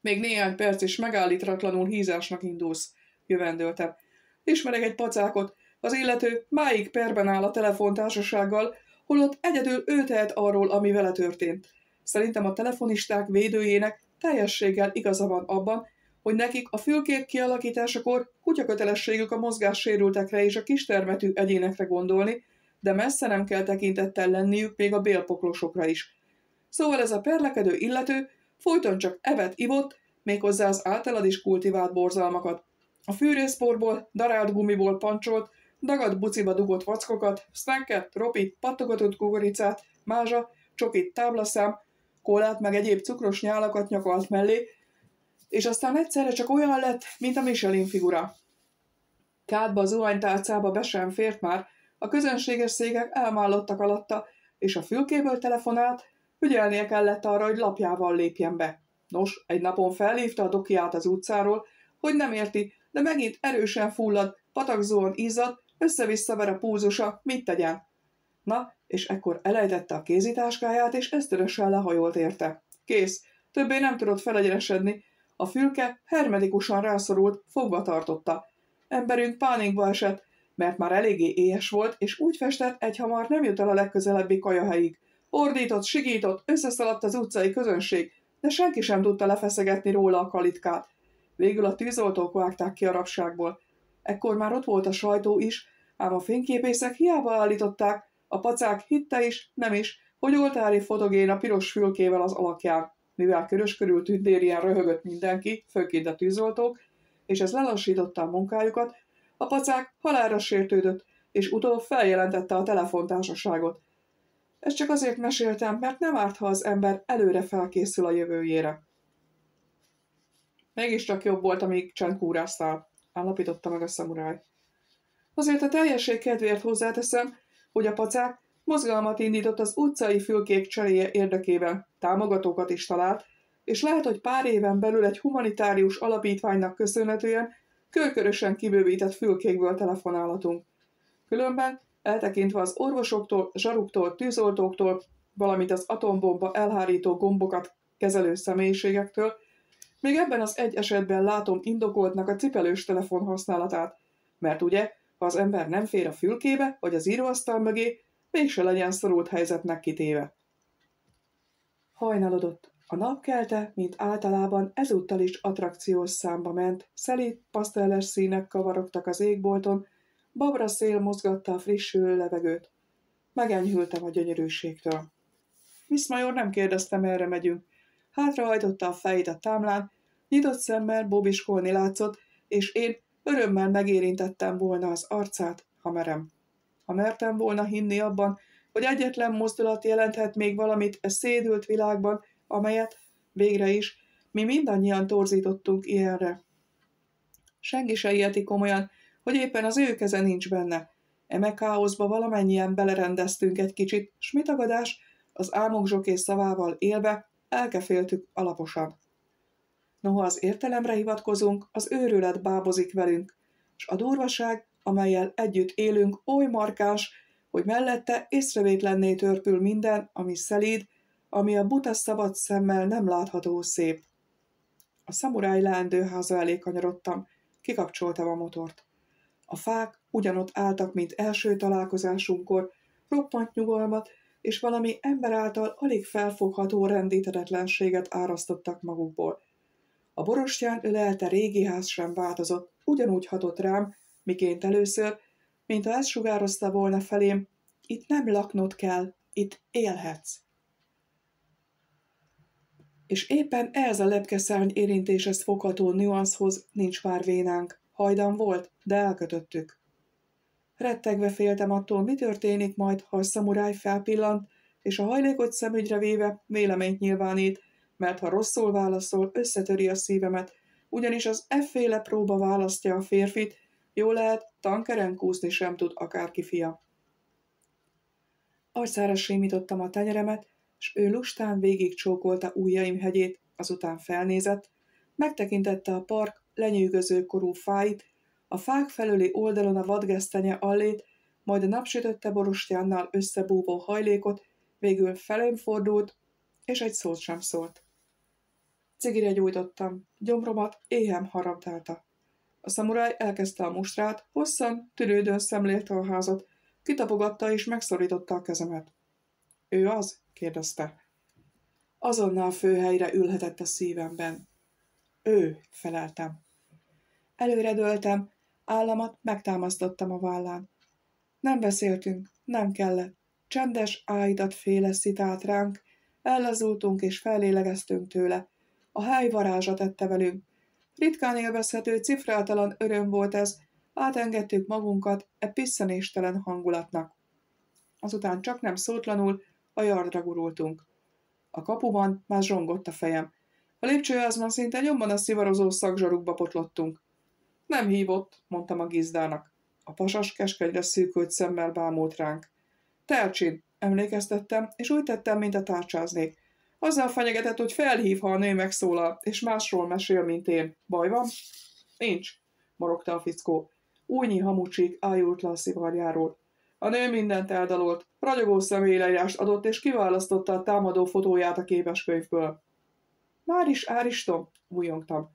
Még néhány perc is megállítratlanul hízásnak indulsz, jövendöltem. Ismerek egy pacákot, az illető máig perben áll a telefontársasággal, holott egyedül ő tehet arról, ami vele történt. Szerintem a telefonisták védőjének teljességgel igaza van abban, hogy nekik a fülkék kialakításakor kutyakötelességük a mozgássérültekre és a kistermetű egyénekre gondolni, de messze nem kell tekintettel lenniük még a bélpoklosokra is. Szóval ez a perlekedő illető folyton csak evet ivott, méghozzá az általad is kultivált borzalmakat. A fűrészporból, darált gumiból pancsolt, dagadt buciba dugott vackokat, snacket, ropit, pattogatott kukoricát, mázsa, csokit táblaszám, kólát meg egyéb cukros nyálakat nyakalt mellé, és aztán egyszerre csak olyan lett, mint a Michelin figura. Kádba az zuhanytálcába be sem fért már, a közönséges szégek elmállottak alatta, és a fülkéből telefonált, ügyelnie kellett arra, hogy lapjával lépjen be. Nos, egy napon felhívta a dokiát az utcáról, hogy nem érti, de megint erősen fullad, patakzóan izzad, össze-vissza ver a púzusa, mit tegyen? Na, és ekkor elejtette a kézitáskáját, és ösztönösen lehajolt érte. Kész, többé nem tudott felegyenesedni. A fülke hermetikusan rászorult, fogva tartotta. Emberünk pánikba esett, mert már eléggé éhes volt, és úgy festett, egy hamar nem jut el a legközelebbi kajahelyig. Ordított, sigított, összeszaladt az utcai közönség, de senki sem tudta lefeszegetni róla a kalitkát. Végül a tűzoltók vágták ki a rabságból. Ekkor már ott volt a sajtó is, ám a fényképészek hiába állították, a pacák hitte is, nem is, hogy oltári fotogén a piros fülkével az alakján. Mivel körös körül tündérien röhögött mindenki, főként a tűzoltók, és ez lelassította a munkájukat, a pacák halálra sértődött, és utóbb feljelentette a telefontársaságot. Ezt csak azért meséltem, mert nem árt, ha az ember előre felkészül a jövőjére. Mégiscsak jobb volt, amíg csendkúráztál, állapította meg a szamuráj. Azért a teljesség kedvéért hozzáteszem, hogy a pacák mozgalmat indított az utcai fülkék cseréje érdekében, támogatókat is talált, és lehet, hogy pár éven belül egy humanitárius alapítványnak köszönhetően körkörösen kibővített fülkékből telefonálhatunk. Különben, eltekintve az orvosoktól, zsaruktól, tűzoltóktól, valamint az atombomba elhárító gombokat kezelő személyiségektől, még ebben az egy esetben látom indokoltnak a cipelős telefon használatát, mert ugye, ha az ember nem fér a fülkébe vagy az íróasztal mögé, mégse legyen szorult helyzetnek kitéve. Hajnalodott. A napkelte, mint általában, ezúttal is attrakciós számba ment, szelít, pasztelles színek kavarogtak az égbolton, babra szél mozgatta a frissülő levegőt. Megenyhültem a gyönyörűségtől. Viszmajor nem kérdezte, merre megyünk. Hátrahajtotta a fejét a támlán, nyitott szemmel bobiskolni látszott, és én örömmel megérintettem volna az arcát, ha merem. Ha mertem volna hinni abban, hogy egyetlen mozdulat jelenthet még valamit e szédült világban, amelyet, végre is, mi mindannyian torzítottunk ilyenre. Senki se ilyeti komolyan, hogy éppen az ő keze nincs benne. Eme káoszba valamennyien belerendeztünk egy kicsit, s mi tagadás, az álmok zsokés szavával élve elkeféltük alaposan. Noha az értelemre hivatkozunk, az őrület bábozik velünk, s a durvaság, amelyel együtt élünk, oly markás, hogy mellette észrevétlenné törpül minden, ami szelíd, ami a buta szabad szemmel nem látható szép. A szamuráj leendőháza elé kanyarodtam, kikapcsoltam a motort. A fák ugyanott álltak, mint első találkozásunkkor, roppant nyugalmat, és valami ember által alig felfogható rendítetetlenséget árasztottak magukból. A borostyán ölelte régi ház sem változott, ugyanúgy hatott rám, miként először, mint ha ezt sugározta volna felém, itt nem laknod kell, itt élhetsz. És éppen ez a lepkeszárny érintéshez fogható nüanszhoz nincs pár vénánk. Hajdan volt, de elkötöttük. Rettegve féltem attól, mi történik majd, ha a szamuráj felpillant, és a hajlékot szemügyre véve véleményt nyilvánít, mert ha rosszul válaszol, összetöri a szívemet, ugyanis az efféle próba választja a férfit, jó lehet, tankeren kúszni sem tud akárki fia. Arcára sémítottam a tenyeremet, s ő lustán végig csókolta ujjaim hegyét, azután felnézett, megtekintette a park lenyűgöző korú fáit, a fák felüli oldalon a vadgesztenye allét, majd a napsütötte borostyánnal összebúvó hajlékot, végül felém fordult, és egy szót sem szólt. Cigire gyújtottam, gyomromat éhem harabdálta. A szamuráj elkezdte a mustrát, hosszan, tűrődön szemlélte a házat, kitapogatta és megszorította a kezemet. Ő az? kérdezte. Azonnal főhelyre ülhetett a szívemben. Ő, feleltem. Előre döltem, államat megtámasztottam a vállán. Nem beszéltünk, nem kellett. Csendes ájdat féle szitált ránk, ellazultunk és fellélegeztünk tőle. A hely varázsa tette velünk. Ritkán élvezhető, cifrátalan öröm volt ez, átengedtük magunkat e pisszanéstelen hangulatnak. Azután csak nem szótlanul a yardra gurultunk. A kapuban már zsongott a fejem. A lépcsőházban szinte nyomban a szivarozó szakzsarukba potlottunk. Nem hívott, mondtam a gizdának. A pasas keskegyre szűkült szemmel bámult ránk. Tercsin, emlékeztettem, és úgy tettem, mint a tárcsáznék. Azzal fenyegetett, hogy felhív, ha a nő megszólal, és másról mesél, mint én. Baj van? Nincs, morogta a fickó. Újnyi hamucsik ájult le a szivarjáról. A nő mindent eldalolt, ragyogó személyleírást adott, és kiválasztotta a támadó fotóját a képeskönyvből. Már is áristom, újongtam.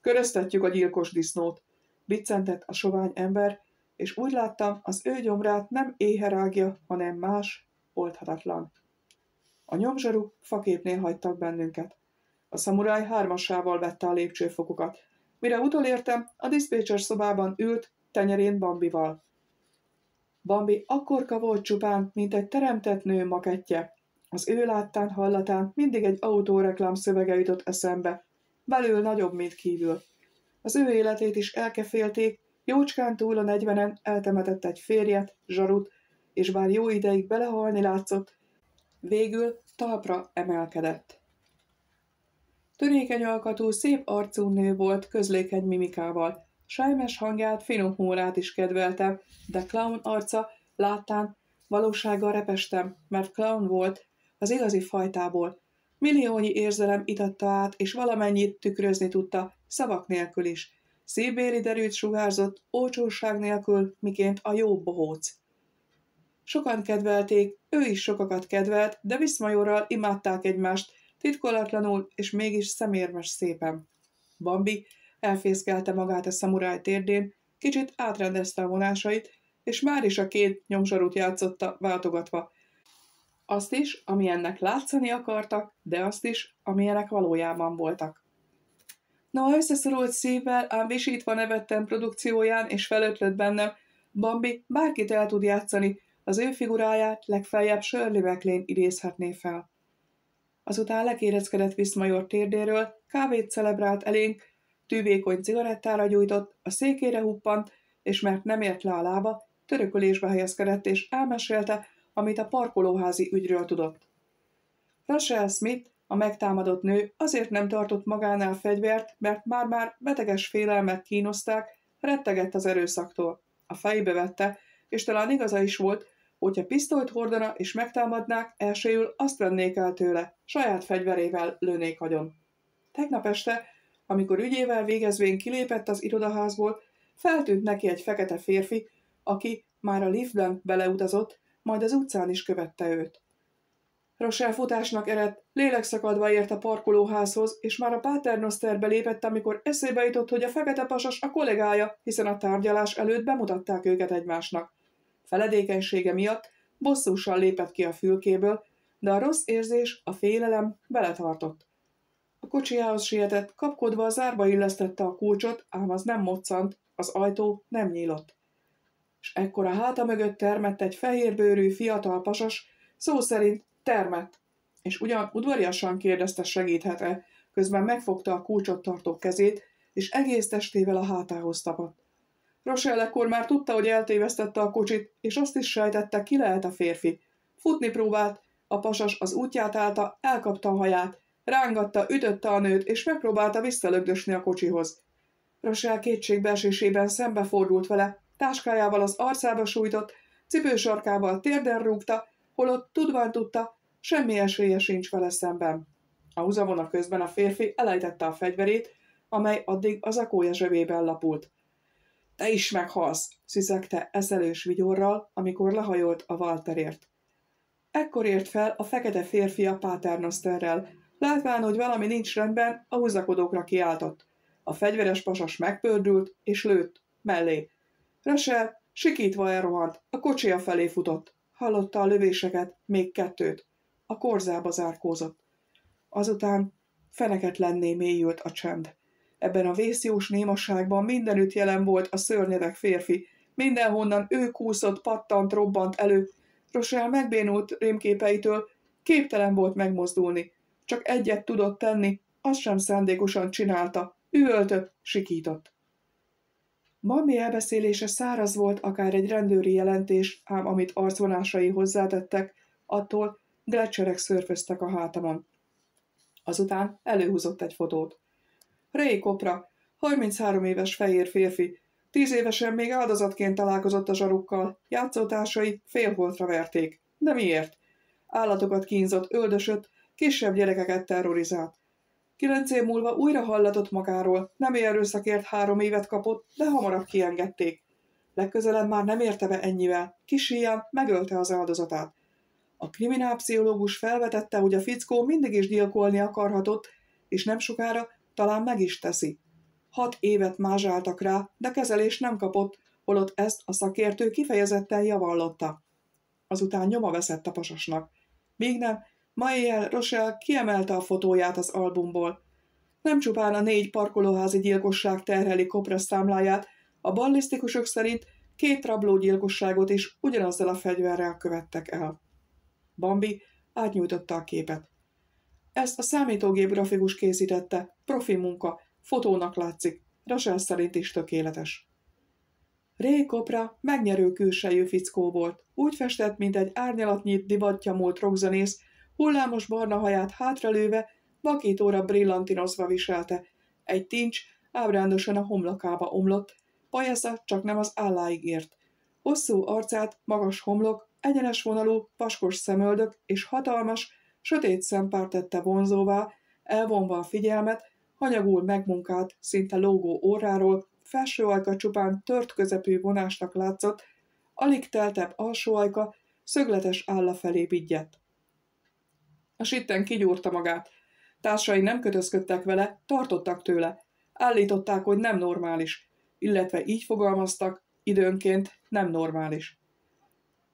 Köröztetjük a gyilkos disznót, biccentett a sovány ember, és úgy láttam, az ő gyomrát nem éherágja, hanem más, oldhatatlan. A nyomzsaruk faképnél hagytak bennünket. A szamuráj hármasával vette a lépcsőfokokat. Mire utolértem, a diszpécser szobában ült, tenyerén Bambival. Bambi akkorka volt csupán, mint egy teremtett nő makettje. Az ő láttán, hallatán mindig egy autóreklám szövege jutott eszembe, belül nagyobb, mint kívül. Az ő életét is elkefélték, jócskán túl a negyvenen eltemetett egy férjet, zsarut, és bár jó ideig belehalni látszott, végül talpra emelkedett. Törékeny alkatú, szép arcú nő volt, közlékeny mimikával. Sajmes hangját, finom humorát is kedveltem, de clown arca láttán valósággal repestem, mert clown volt, az igazi fajtából. Milliónyi érzelem itatta át, és valamennyit tükrözni tudta, szavak nélkül is. Szívbéli derült sugárzott, olcsóság nélkül, miként a jó bohóc. Sokan kedvelték, ő is sokakat kedvelt, de Viszmajorral imádták egymást, titkolatlanul és mégis szemérmes szépen. Bambi elfészkelte magát a szamuráj térdén, kicsit átrendezte a vonásait, és már is a két nyomzsarút játszotta váltogatva. Azt is, amilyennek látszani akartak, de azt is, amilyenek valójában voltak. No, összeszorult szívvel, ám visítva nevettem produkcióján, és felötlött bennem, Bambi bárkit el tud játszani, az ő figuráját legfeljebb Shirley MacLaine idézhetné fel. Azután lekéreckedett Viszmajor térdéről, kávét celebrált elénk, tűvékony cigarettára gyújtott, a székére huppant, és mert nem ért le a lába, törökölésbe helyezkedett, és elmesélte, amit a parkolóházi ügyről tudott. Rachel Smith, a megtámadott nő azért nem tartott magánál fegyvert, mert már-már beteges félelmek kínozták, rettegett az erőszaktól. A fejbe vette, és talán igaza is volt, hogyha pisztolyt hordana és megtámadnák, elsőül azt vennék el tőle, saját fegyverével lőnék agyon. Tegnap este, amikor ügyével végezvén kilépett az irodaházból, feltűnt neki egy fekete férfi, aki már a liftben beleutazott, majd az utcán is követte őt. Rochelle futásnak eredt, lélekszakadva ért a parkolóházhoz, és már a Paternosterbe lépett, amikor eszébe jutott, hogy a fekete pasas a kollégája, hiszen a tárgyalás előtt bemutatták őket egymásnak. Feledékenysége miatt bosszúsan lépett ki a fülkéből, de a rossz érzés, a félelem beletartott. A kocsiához sietett, kapkodva a zárba illesztette a kulcsot, ám az nem moccant, az ajtó nem nyílott. És ekkor a háta mögött termett egy fehérbőrű fiatal pasas, szó szerint termett, és ugyan udvariasan kérdezte segíthet-e, közben megfogta a kulcsot tartó kezét, és egész testével a hátához tapadt. Rochelle ekkor már tudta, hogy eltévesztette a kocsit, és azt is sejtette, ki lehet a férfi. Futni próbált, a pasas az útját állta, elkapta a haját, rángatta, ütötte a nőt, és megpróbálta visszalögdösni a kocsihoz. Rochelle kétségbeesésében szembefordult vele, táskájával az arcába sújtott, cipősarkával térden rúgta, holott tudván tudta, semmi esélye sincs vele szemben. A húzavona közben a férfi elejtette a fegyverét, amely addig az akója zsebében lapult. Te is meghalsz, szüzegte eszelős vigyorral, amikor lehajolt a Walterért. Ekkor ért fel a fekete férfi a Paternosterrel, látván, hogy valami nincs rendben, a húzakodókra kiáltott. A fegyveres pasas megpördült, és lőtt, mellé. Rachel sikítva elrohant, a kocsia felé futott. Hallotta a lövéseket, még kettőt. A korzába zárkózott. Azután feneketlenné mélyült a csend. Ebben a vészjós némasságban mindenütt jelen volt a szörnyedek férfi. Mindenhonnan ő kúszott, pattant, robbant elő. Rosel megbénult rémképeitől, képtelen volt megmozdulni. Csak egyet tudott tenni, azt sem szándékosan csinálta. Üvöltött, sikított. Mami elbeszélése száraz volt, akár egy rendőri jelentés, ám amit arcvonásai hozzátettek, attól glecserek szörföztek a hátamon. Azután előhúzott egy fotót. Ray Kopra, 33 éves fehér férfi, tíz évesen még áldozatként találkozott a zsarukkal, játszótársai félholtra verték. De miért? Állatokat kínzott, öldösött, kisebb gyerekeket terrorizált. Kilenc év múlva újra hallatott magáról, nem erőszakért három évet kapott, de hamarabb kiengedték. Legközelebb már nem érte be ennyivel, kis híján megölte az áldozatát. A kriminálpszichológus felvetette, hogy a fickó mindig is gyilkolni akarhatott, és nem sokára talán meg is teszi. Hat évet mázsáltak rá, de kezelés nem kapott, holott ezt a szakértő kifejezetten javallotta. Azután nyoma veszett a pasasnak. Míg nem, ma éjjel Rochelle kiemelte a fotóját az albumból. Nem csupán a négy parkolóházi gyilkosság terheli Kopra számláját, a ballisztikusok szerint két rablógyilkosságot is ugyanazzal a fegyverrel követtek el. Bambi átnyújtotta a képet. Ezt a számítógép grafikus készítette, profi munka, fotónak látszik, Rachel szerint is tökéletes. Ray Kopra megnyerő külsejű fickó volt, úgy festett, mint egy árnyalatnyit divatja múlt rockzenész, hullámos barna haját hátralőve, vakítóra brillantinozva viselte. Egy tincs ábrándosan a homlokába omlott, pajasza csak nem az álláig ért. Hosszú arcát, magas homlok, egyenes vonalú, vaskos szemöldök és hatalmas, sötét szempár tette vonzóvá, elvonva a figyelmet, hanyagul megmunkált, szinte lógó óráról, felső ajka csupán tört közepű vonásnak látszott, alig teltebb alsó ajka szögletes álla felé vigyett. A sitten kigyúrta magát. Társai nem kötözködtek vele, tartottak tőle. Állították, hogy nem normális, illetve így fogalmaztak, időnként nem normális.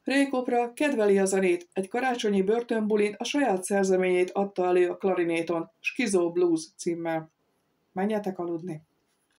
Rékopra kedveli a zenét, egy karácsonyi börtönbulin a saját szerzeményét adta elő a klarinéton, Skizó Blues címmel. Menjetek aludni!